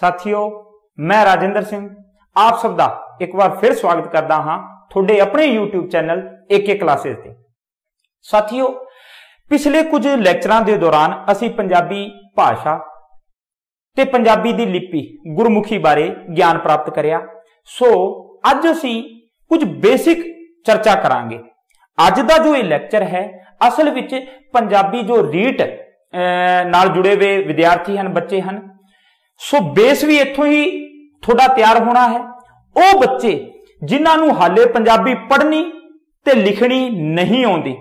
ਸਾਥੀਓ, ਮੈਂ ਰਾਜਿੰਦਰ ਸਿੰਘ, ਆਪ ਸਭ ਦਾ ਇੱਕ ਵਾਰ ਫਿਰ ਸਵਾਗਤ ਕਰਦਾ ਹਾਂ ਤੁਹਾਡੇ ਆਪਣੇ YouTube ਚੈਨਲ AK ਕਲਾਸਿਸ ਤੇ। ਸਾਥੀਓ, ਪਿਛਲੇ ਕੁਝ ਲੈਕਚਰਾਂ ਦੇ ਦੌਰਾਨ ਅਸੀਂ ਪੰਜਾਬੀ ਭਾਸ਼ਾ ਤੇ ਪੰਜਾਬੀ ਦੀ ਲਿਪੀ ਗੁਰਮੁਖੀ ਬਾਰੇ ਗਿਆਨ ਪ੍ਰਾਪਤ ਕਰਿਆ। ਸੋ, ਅੱਜ ਅਸੀਂ ਕੁਝ ਬੇਸਿਕ ਚਰਚਾ ਕਰਾਂਗੇ। ਅੱਜ ਦਾ ਜੋ ਇਹ ਲੈਕਚਰ ਹੈ, ਅਸਲ ਵਿੱਚ ਪੰਜਾਬੀ ਜੋ ਰੀਟ ਨਾਲ ਜੁੜੇ ਹੋਏ ਵਿਦਿਆਰਥੀ ਹਨ, ਬੱਚੇ ਹਨ ਸੋ ਬੇਸ ਵੀ ਇੱਥੋਂ ਹੀ ਤੁਹਾਡਾ ਤਿਆਰ ਹੋਣਾ ਹੈ। ਉਹ ਬੱਚੇ ਜਿਨ੍ਹਾਂ ਨੂੰ ਹਾਲੇ ਪੰਜਾਬੀ ਪੜ੍ਹਨੀ ਤੇ ਲਿਖਣੀ ਨਹੀਂ ਆਉਂਦੀ,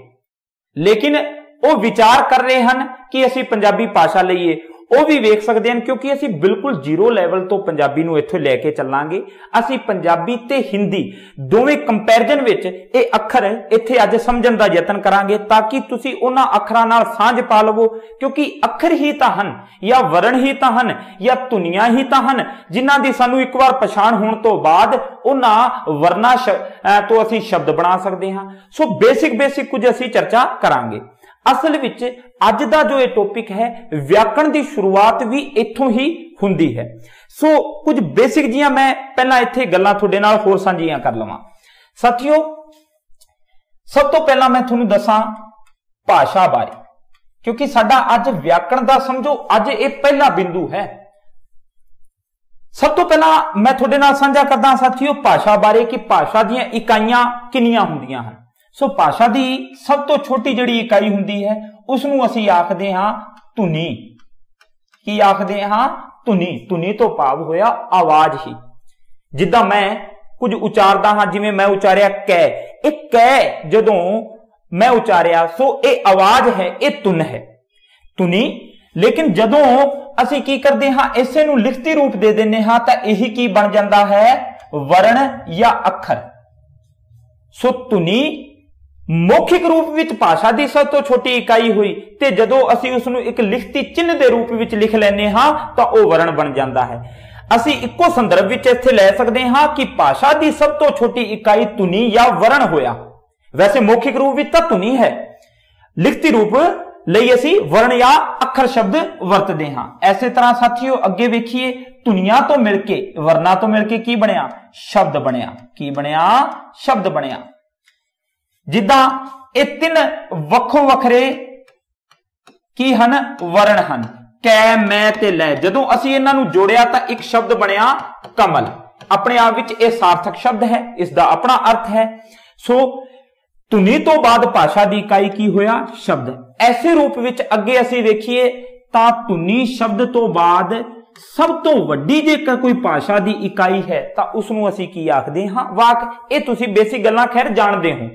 ਲੇਕਿਨ ਉਹ ਵਿਚਾਰ ਕਰ ਰਹੇ ਹਨ ਕਿ ਅਸੀਂ ਪੰਜਾਬੀ ਭਾਸ਼ਾ ਲਈਏ ਉਹ ਵੀ ਵੇਖ ਸਕਦੇ ਹਨ, ਕਿਉਂਕਿ ਅਸੀਂ ਬਿਲਕੁਲ ਜ਼ੀਰੋ ਲੈਵਲ ਤੋਂ ਪੰਜਾਬੀ ਨੂੰ ਇੱਥੇ ਲੈ ਕੇ ਚੱਲਾਂਗੇ। ਅਸੀਂ ਪੰਜਾਬੀ ਤੇ ਹਿੰਦੀ ਦੋਵੇਂ ਕੰਪੈਰੀਜ਼ਨ ਵਿੱਚ ਇਹ ਅੱਖਰ ਇੱਥੇ ਅੱਜ ਸਮਝਣ ਦਾ ਯਤਨ ਕਰਾਂਗੇ, ਤਾਂ ਕਿ ਤੁਸੀਂ ਉਹਨਾਂ ਅੱਖਰਾਂ ਨਾਲ ਸਾਂਝ ਪਾ ਲਵੋ, ਕਿਉਂਕਿ ਅੱਖਰ ਹੀ ਤਾਂ ਹਨ, ਜਾਂ ਵਰਣ ਹੀ ਤਾਂ ਹਨ, ਜਾਂ ਧੁਨੀਆਂ ਹੀ ਤਾਂ ਹਨ, ਜਿਨ੍ਹਾਂ ਦੀ ਸਾਨੂੰ ਇੱਕ ਵਾਰ ਪਛਾਣ ਹੋਣ ਤੋਂ ਬਾਅਦ ਉਹਨਾਂ ਵਰਨਾ ਤੋਂ ਅਸੀਂ ਸ਼ਬਦ ਬਣਾ ਸਕਦੇ ਹਾਂ। ਸੋ ਬੇਸਿਕ ਬੇਸਿਕ ਕੁਝ ਅਸੀਂ ਚਰਚਾ ਕਰਾਂਗੇ। ਅਸਲ ਵਿੱਚ ਅੱਜ ਦਾ ਜੋ ਇਹ ਟੌਪਿਕ ਹੈ ਵਿਆਕਰਣ ਦੀ ਸ਼ੁਰੂਆਤ ਵੀ ਇੱਥੋਂ ਹੀ ਹੁੰਦੀ ਹੈ। ਸੋ ਕੁਝ ਬੇਸਿਕ ਜੀਆਂ ਮੈਂ ਪਹਿਲਾਂ ਇੱਥੇ ਗੱਲਾਂ ਤੁਹਾਡੇ ਨਾਲ ਹੋਰ ਸਾਂਝੀਆਂ ਕਰ ਲਵਾਂ। ਸਾਥੀਓ, ਸਭ ਤੋਂ ਪਹਿਲਾਂ ਮੈਂ ਤੁਹਾਨੂੰ ਦੱਸਾਂ ਭਾਸ਼ਾ ਬਾਰੇ। ਕਿਉਂਕਿ ਸਾਡਾ ਅੱਜ ਵਿਆਕਰਣ ਦਾ ਸਮਝੋ, ਅੱਜ ਇਹ ਪਹਿਲਾ ਬਿੰਦੂ ਹੈ। ਸਭ ਤੋਂ ਪਹਿਲਾਂ ਮੈਂ ਤੁਹਾਡੇ ਨਾਲ ਸਾਂਝਾ ਕਰਦਾ ਸਾਥੀਓ ਭਾਸ਼ਾ ਬਾਰੇ ਕਿ ਭਾਸ਼ਾ ਦੀਆਂ ਇਕਾਈਆਂ ਕਿੰਨੀਆਂ ਹੁੰਦੀਆਂ ਹਨ। ਸੋ ਭਾਸ਼ਾ ਦੀ ਸਭ ਤੋਂ ਛੋਟੀ ਜਿਹੜੀ ਇਕਾਈ ਹੁੰਦੀ ਹੈ ਉਸ ਨੂੰ ਅਸੀਂ ਆਖਦੇ ਹਾਂ ਧੁਨੀ। ਕੀ ਆਖਦੇ ਹਾਂ? ਧੁਨੀ। ਧੁਨੀ ਤੋਂ ਭਾਵ ਹੋਇਆ ਆਵਾਜ਼ ਹੀ। ਜਿੱਦਾਂ ਮੈਂ ਕੁਝ ਉਚਾਰਦਾ ਹਾਂ, ਜਿਵੇਂ ਮੈਂ ਉਚਾਰਿਆ ਕੈ। ਇਹ ਕੈ ਜਦੋਂ ਮੈਂ ਉਚਾਰਿਆ, ਸੋ ਇਹ ਆਵਾਜ਼ ਹੈ, ਇਹ ਧੁਨ ਹੈ। ਧੁਨੀ। ਲੇਕਿਨ ਜਦੋਂ ਅਸੀਂ ਕੀ ਕਰਦੇ ਹਾਂ, ਇਸੇ ਨੂੰ ਲਿਖਤੀ ਰੂਪ ਦੇ ਦਿੰਨੇ ਹਾਂ, ਤਾਂ ਇਹੀ ਕੀ ਬਣ ਜਾਂਦਾ ਹੈ? ਵਰਣ ਜਾਂ ਅੱਖਰ। ਸੋ ਧੁਨੀ ਮੌਖਿਕ ਰੂਪ ਵਿੱਚ ਭਾਸ਼ਾ ਦੀ ਸਭ ਤੋਂ ਛੋਟੀ ਇਕਾਈ ਹੋਈ ਤੇ ਜਦੋਂ ਅਸੀਂ ਉਸ ਨੂੰ ਇੱਕ ਲਿਖਤੀ ਚਿੰਨ੍ਹ ਦੇ ਰੂਪ ਵਿੱਚ ਲਿਖ ਲੈਨੇ ਹਾਂ, ਤਾਂ ਉਹ ਵਰਣ ਬਣ ਜਾਂਦਾ ਹੈ। ਅਸੀਂ ਇੱਕੋ ਸੰਦਰਭ ਵਿੱਚ ਇੱਥੇ ਲੈ ਸਕਦੇ ਹਾਂ ਕਿ ਭਾਸ਼ਾ ਦੀ ਸਭ ਤੋਂ ਛੋਟੀ ਇਕਾਈ ਧੁਨੀ ਜਾਂ ਵਰਣ ਹੋਇਆ। ਵੈਸੇ ਮੌਖਿਕ ਰੂਪ ਵਿੱਚ ਤਾਂ ਧੁਨੀ ਹੈ। ਲਿਖਤੀ ਰੂਪ ਲਈ ਅਸੀਂ ਵਰਣ ਜਾਂ ਅੱਖਰ ਸ਼ਬਦ ਵਰਤਦੇ ਹਾਂ। ਐਸੇ ਤਰ੍ਹਾਂ ਸਾਥੀਓ, ਅੱਗੇ ਵੇਖੀਏ, ਧੁਨੀਆਂ ਤੋਂ ਮਿਲ ਕੇ ਵਰਨਾ ਤੋਂ ਮਿਲ ਕੇ ਕੀ ਬਣਿਆ? ਸ਼ਬਦ ਬਣਿਆ। ਕੀ ਬਣਿਆ? ਸ਼ਬਦ ਬਣਿਆ। ਜਿੱਦਾਂ ਇਹ ਤਿੰਨ ਵੱਖੋ ਵੱਖਰੇ ਕੀ ਹਨ? ਵਰਣ ਹਨ। ਕੈ, ਮੈਂ ਤੇ ਲੈ। ਜਦੋਂ ਅਸੀਂ ਇਹਨਾਂ ਨੂੰ ਜੋੜਿਆ ਤਾਂ ਇੱਕ ਸ਼ਬਦ ਬਣਿਆ ਕਮਲ। ਆਪਣੇ ਆਪ ਵਿੱਚ ਇਹ ਸਾਰਥਕ ਸ਼ਬਦ ਹੈ, ਇਸ ਦਾ ਆਪਣਾ ਅਰਥ ਹੈ। ਸੋ, ਧੁਨੀ ਤੋਂ ਬਾਅਦ ਭਾਸ਼ਾ ਦੀ ਇਕਾਈ ਕੀ ਹੋਇਆ? ਸ਼ਬਦ। ਐਸੇ ਰੂਪ ਵਿੱਚ ਅੱਗੇ ਅਸੀਂ ਵੇਖੀਏ ਤਾਂ ਧੁਨੀ ਸ਼ਬਦ ਤੋਂ ਬਾਅਦ ਸਭ ਤੋਂ ਵੱਡੀ ਜੇਕਰ ਕੋਈ ਭਾਸ਼ਾ ਦੀ ਇਕਾਈ ਹੈ ਤਾਂ ਉਸ ਨੂੰ ਅਸੀਂ ਕੀ ਆਖਦੇ ਹਾਂ? ਵਾਕ। ਇਹ ਤੁਸੀਂ ਬੇਸਿਕ ਗੱਲਾਂ ਖੈਰ ਜਾਣਦੇ ਹੋ।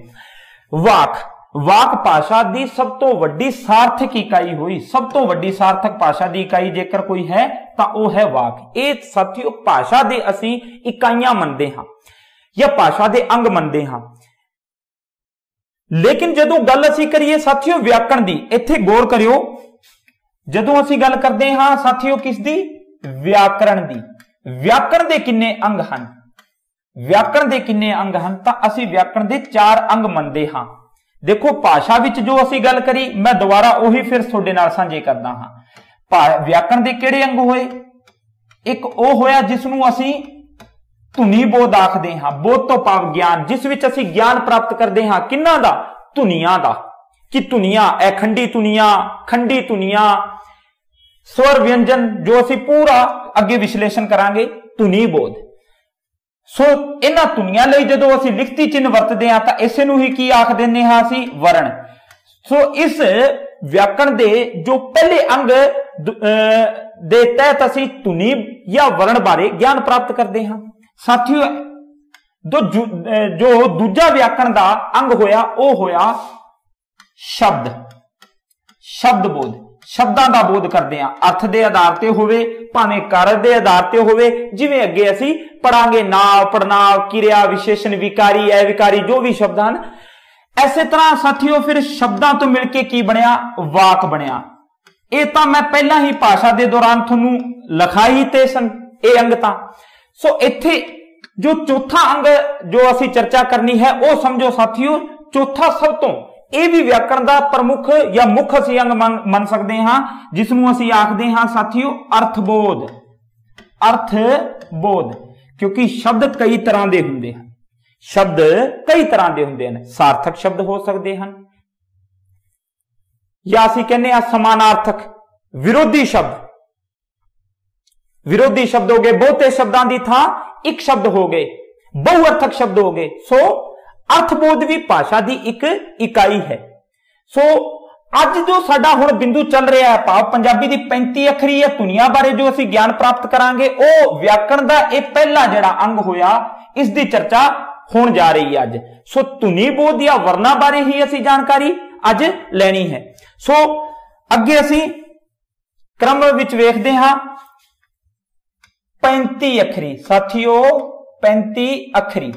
ਵਾਕ। ਵਾਕ ਭਾਸ਼ਾ ਦੀ ਸਭ ਤੋਂ ਵੱਡੀ ਸਾਰਥਕ ਇਕਾਈ ਹੋਈ। ਸਭ ਤੋਂ ਵੱਡੀ ਸਾਰਥਕ ਭਾਸ਼ਾ ਦੀ ਇਕਾਈ ਜੇਕਰ ਕੋਈ ਹੈ, ਤਾਂ ਉਹ ਹੈ ਵਾਕ। ਇਹ ਸਾਥੀਓ ਭਾਸ਼ਾ ਦੇ ਅਸੀਂ ਇਕਾਈਆਂ ਮੰਨਦੇ ਹਾਂ ਜਾਂ ਭਾਸ਼ਾ ਦੇ ਅੰਗ ਮੰਨਦੇ ਹਾਂ। ਲੇਕਿਨ ਜਦੋਂ ਗੱਲ ਅਸੀਂ ਕਰੀਏ ਸਾਥੀਓ ਵਿਆਕਰਣ ਦੀ, ਇੱਥੇ ਗੌਰ ਕਰਿਓ। ਜਦੋਂ ਅਸੀਂ ਗੱਲ ਕਰਦੇ ਹਾਂ ਸਾਥੀਓ ਕਿਸ ਦੀ ਵਿਆਕਰਣ ਦੀ। ਵਿਆਕਰਣ ਦੇ ਕਿੰਨੇ ਅੰਗ ਹਨ? ਵਿਆਕਰਣ ਦੇ ਕਿੰਨੇ ਅੰਗ ਹਨ? ਤਾਂ ਅਸੀਂ ਵਿਆਕਰਣ ਦੇ ਚਾਰ ਅੰਗ ਮੰਨਦੇ ਹਾਂ। ਦੇਖੋ, ਭਾਸ਼ਾ ਵਿੱਚ ਜੋ ਅਸੀਂ ਗੱਲ ਕਰੀ, ਮੈਂ ਦੁਬਾਰਾ ਉਹੀ ਫਿਰ ਤੁਹਾਡੇ ਨਾਲ ਸਾਂਝੇ ਕਰਦਾ ਹਾਂ। ਵਿਆਕਰਣ ਦੇ ਕਿਹੜੇ ਅੰਗ ਹੋਏ? ਇੱਕ ਉਹ ਹੋਇਆ ਜਿਸ ਨੂੰ ਅਸੀਂ ਧੁਨੀ ਬੋਧ ਆਖਦੇ ਹਾਂ, ਬੋਧ ਤੋਂ ਭਾਵ ਗਿਆਨ, ਜਿਸ ਵਿੱਚ ਅਸੀਂ ਗਿਆਨ ਪ੍ਰਾਪਤ ਕਰਦੇ ਹਾਂ। ਕਿੰਨਾ ਦਾ? ਧੁਨੀਆਂ ਦਾ। ਕਿ ਧੁਨੀਆਂ, ਇਹ ਖੰਡੀ ਧੁਨੀਆਂ ਖੰਡੀ ਧੁਨੀਆਂ, ਸਵਰ ਵਿਅੰਜਨ ਜੋ ਅਸੀਂ ਪੂਰਾ ਅੱਗੇ ਵਿਸ਼ਲੇਸ਼ਣ ਕਰਾਂਗੇ, ਧੁਨੀ ਬੋਧ। ਸੋ ਇਹਨਾਂ ਧੁਨੀਆਂ ਲਈ ਜਦੋਂ ਅਸੀਂ ਲਿਖਤੀ ਚਿੰਨ ਵਰਤਦੇ ਹਾਂ ਤਾਂ ਇਸੇ ਨੂੰ ਹੀ ਕੀ ਆਖ ਦਿੰਨੇ ਹਾਂ ਅਸੀਂ? ਵਰਣ। ਸੋ ਇਸ ਵਿਆਕਰਣ ਦੇ ਜੋ ਪਹਿਲੇ ਅੰਗ, ਦੇ ਤਹਿਤ ਅਸੀਂ ਧੁਨੀ ਜਾਂ ਵਰਣ ਬਾਰੇ ਗਿਆਨ ਪ੍ਰਾਪਤ ਕਰਦੇ ਹਾਂ। ਸਾਥੀਓ ਜੋ ਦੂਜਾ ਵਿਆਕਰਣ ਦਾ ਅੰਗ ਹੋਇਆ, ਉਹ ਹੋਇਆ ਸ਼ਬਦ। ਸ਼ਬਦ ਬੋਧ। ਸ਼ਬਦਾਂ ਦਾ ਬੋਧ ਕਰਦੇ ਆ ਅਰਥ ਦੇ ਆਧਾਰ ਤੇ ਹੋਵੇ, ਭਾਵੇਂ ਕਾਰਜ ਦੇ ਆਧਾਰ ਤੇ ਹੋਵੇ, ਜਿਵੇਂ ਅੱਗੇ ਅਸੀਂ ਪੜਾਂਗੇ ਨਾਮ ਪੜਨਾਮ ਕਿਰਿਆ, ਵਿਸ਼ੇਸ਼ਣ, ਵਿਕਾਰੀ ਐ ਵਿਕਾਰੀ ਜੋ ਵੀ ਸ਼ਬਦ ਹਨ। ਐਸੇ ਤਰ੍ਹਾਂ ਸਾਥੀਓ, ਫਿਰ ਸ਼ਬਦਾਂ ਤੋਂ ਮਿਲ ਕੇ ਕੀ ਬਣਿਆ? ਵਾਕ ਬਣਿਆ। ਇਹ ਤਾਂ ਮੈਂ ਪਹਿਲਾਂ ਹੀ ਭਾਸ਼ਾ ਦੇ ਦੌਰਾਨ ਤੁਹਾਨੂੰ ਲਿਖਾਈ ਤੇ ਸੰ, ਇਹ ਅੰਗ ਤਾਂ। ਸੋ ਇੱਥੇ ਜੋ ਚੌਥਾ ਅੰਗ ਜੋ ਅਸੀਂ ਚਰਚਾ ਕਰਨੀ ਹੈ, ਉਹ ਸਮਝੋ ਸਾਥੀਓ, ਚੌਥਾ ਸਭ ਤੋਂ ਇਹ ਵੀ ਵਿਆਕਰਣ ਦਾ ਪ੍ਰਮੁੱਖ ਜਾਂ ਮੁੱਖ ਅਸੀਂ ਅੰਗ ਮੰਨ ਸਕਦੇ ਹਾਂ ਜਿਸ ਨੂੰ ਅਸੀਂ ਆਖਦੇ ਹਾਂ ਸਾਥੀਓ ਅਰਥਬੋਧ। ਅਰਥ ਬੋਧ ਕਿਉਂਕਿ ਸ਼ਬਦ ਕਈ ਤਰ੍ਹਾਂ ਦੇ ਹੁੰਦੇ ਹਨ। ਸ਼ਬਦ ਕਈ ਤਰ੍ਹਾਂ ਦੇ ਹੁੰਦੇ ਹਨ। ਸਾਰਥਕ ਸ਼ਬਦ ਹੋ ਸਕਦੇ ਹਨ। ਜਾਂ ਅਸੀਂ ਕਹਿੰਦੇ ਆ ਸਮਾਨਾਰਥਕ, ਵਿਰੋਧੀ ਸ਼ਬਦ। ਵਿਰੋਧੀ ਸ਼ਬਦ ਹੋ ਗਏ, ਬਹੁਤੇ ਸ਼ਬਦਾਂ ਦੀ ਥਾਂ ਇੱਕ ਸ਼ਬਦ ਹੋ ਗਏ, ਬਹੁਅਰਥਕ ਸ਼ਬਦ ਹੋ ਗਏ। ਸੋ ਅਰਥਬੋਧ ਵੀ ਭਾਸ਼ਾ ਦੀ ਇੱਕ ਇਕਾਈ ਹੈ। ਸੋ ਅੱਜ ਜੋ ਸਾਡਾ ਹੁਣ ਬਿੰਦੂ ਚੱਲ ਰਿਹਾ ਹੈ ਭਾਵ, ਪੰਜਾਬੀ ਦੀ 35 ਅੱਖਰੀ ਹੈ ਧੁਨੀਆਂ ਬਾਰੇ ਜੋ ਅਸੀਂ ਗਿਆਨ ਪ੍ਰਾਪਤ ਕਰਾਂਗੇ, ਉਹ ਵਿਆਕਰਣ ਦਾ ਇਹ ਪਹਿਲਾ ਜਿਹੜਾ ਅੰਗ ਹੋਇਆ, ਇਸ ਦੀ ਚਰਚਾ ਹੋਣ ਜਾ ਰਹੀ ਹੈ ਅੱਜ। ਸੋ ਧੁਨੀ ਬੋਧ ਜਾਂ ਵਰਨਾ ਬਾਰੇ ਹੀ ਅਸੀਂ ਜਾਣਕਾਰੀ ਅੱਜ ਲੈਣੀ ਹੈ। ਸੋ ਅੱਗੇ ਅਸੀਂ ਕ੍ਰਮ ਵਿੱਚ ਵੇਖਦੇ ਹਾਂ। 35 ਅੱਖਰੀ, ਸਾਥੀਓ 35 ਅੱਖਰੀ।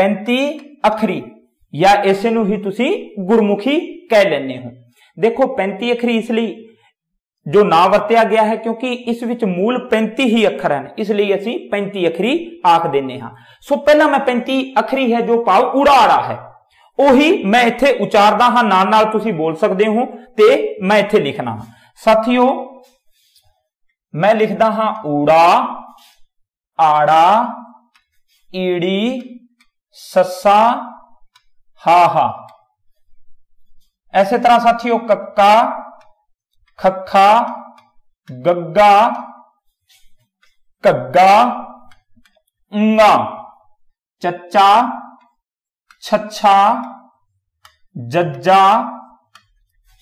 35 ਅੱਖਰੀ। ਜਾਂ ਇਸੇ ਨੂੰ ਹੀ ਤੁਸੀਂ ਗੁਰਮੁਖੀ ਕਹਿ ਲੈਂਦੇ ਹੋ। ਦੇਖੋ 35 ਅੱਖਰੀ ਇਸ ਲਈ ਜੋ ਨਾ ਵਰਤਿਆ ਗਿਆ ਹੈ, ਕਿਉਂਕਿ ਇਸ ਵਿੱਚ ਮੂਲ 35 ਹੀ ਅੱਖਰ ਹਨ। ਇਸ ਲਈ ਅਸੀਂ 35 ਅੱਖਰੀ ਆਖ ਦਿੰਨੇ ਹਾਂ। ਸੋ ਪਹਿਲਾਂ ਮੈਂ 35 ਅੱਖਰੀ ਹੈ, ਜੋ ਭਾਵ ਊੜਾ ਹੈ। ਉਹੀ ਮੈਂ ਇੱਥੇ ਉਚਾਰਦਾ ਹਾਂ ਨਾਲ ਨਾਲ ਤੁਸੀਂ ਬੋਲ ਸਕਦੇ ਹੋ ਤੇ ਮੈਂ ਇੱਥੇ ਲਿਖਣਾ ਹਾਂ। ਸਾਥੀਓ, ਮੈਂ ਲਿਖਦਾ ਹਾਂ ਊੜਾ, ਆੜਾ, ਈੜੀ ਸੱਸਾ ਹਾ ਹਾ ਐਸੇ ਤਰ੍ਹਾਂ ਸਾਥੀਓ ਕੱਕਾ ਖੱਖਾ ਗੱਗਾ ਕੱਗਾ ਉਂਗਾ ਚੱਚਾ ਛੱਛਾ ਜੱਜਾ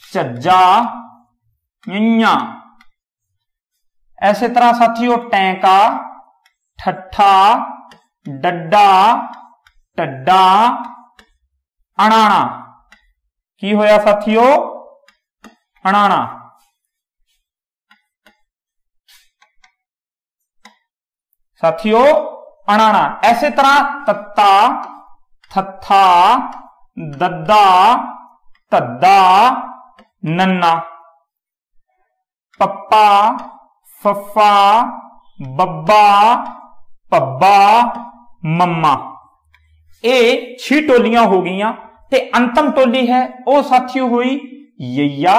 ਝੱਜਾ ਨਿਆ ਐਸੇ ਤਰ੍ਹਾਂ ਸਾਥੀਓ ਟੈਂਕਾ ਠੱਠਾ ਡੱਡਾ ਟੱਡਾ ਅਣਾਣਾ। ਕੀ ਹੋਇਆ ਸਾਥੀਓ? ਅਣਾਣਾ। ਸਾਥੀਓ, ਅਣਾਣਾ। ਐਸੇ ਤਰ੍ਹਾਂ ਤੱਤਾ, ਥੱਥਾ, ਦੱਦਾ, ਧੱਦਾ, ਨੰਨਾ। ਪੱਪਾ, ਫੱਫਾ, ਬੱਬਾ ਪੱਬਾ ਮੰਮਾ। ਇਹ ਛੇ ਟੋਲੀਆਂ ਹੋ ਗਈਆਂ ਤੇ ਅੰਤਮ ਟੋਲੀ ਹੈ ਉਹ ਸਾਥੀ ਹੋਈ ਯਈਆ,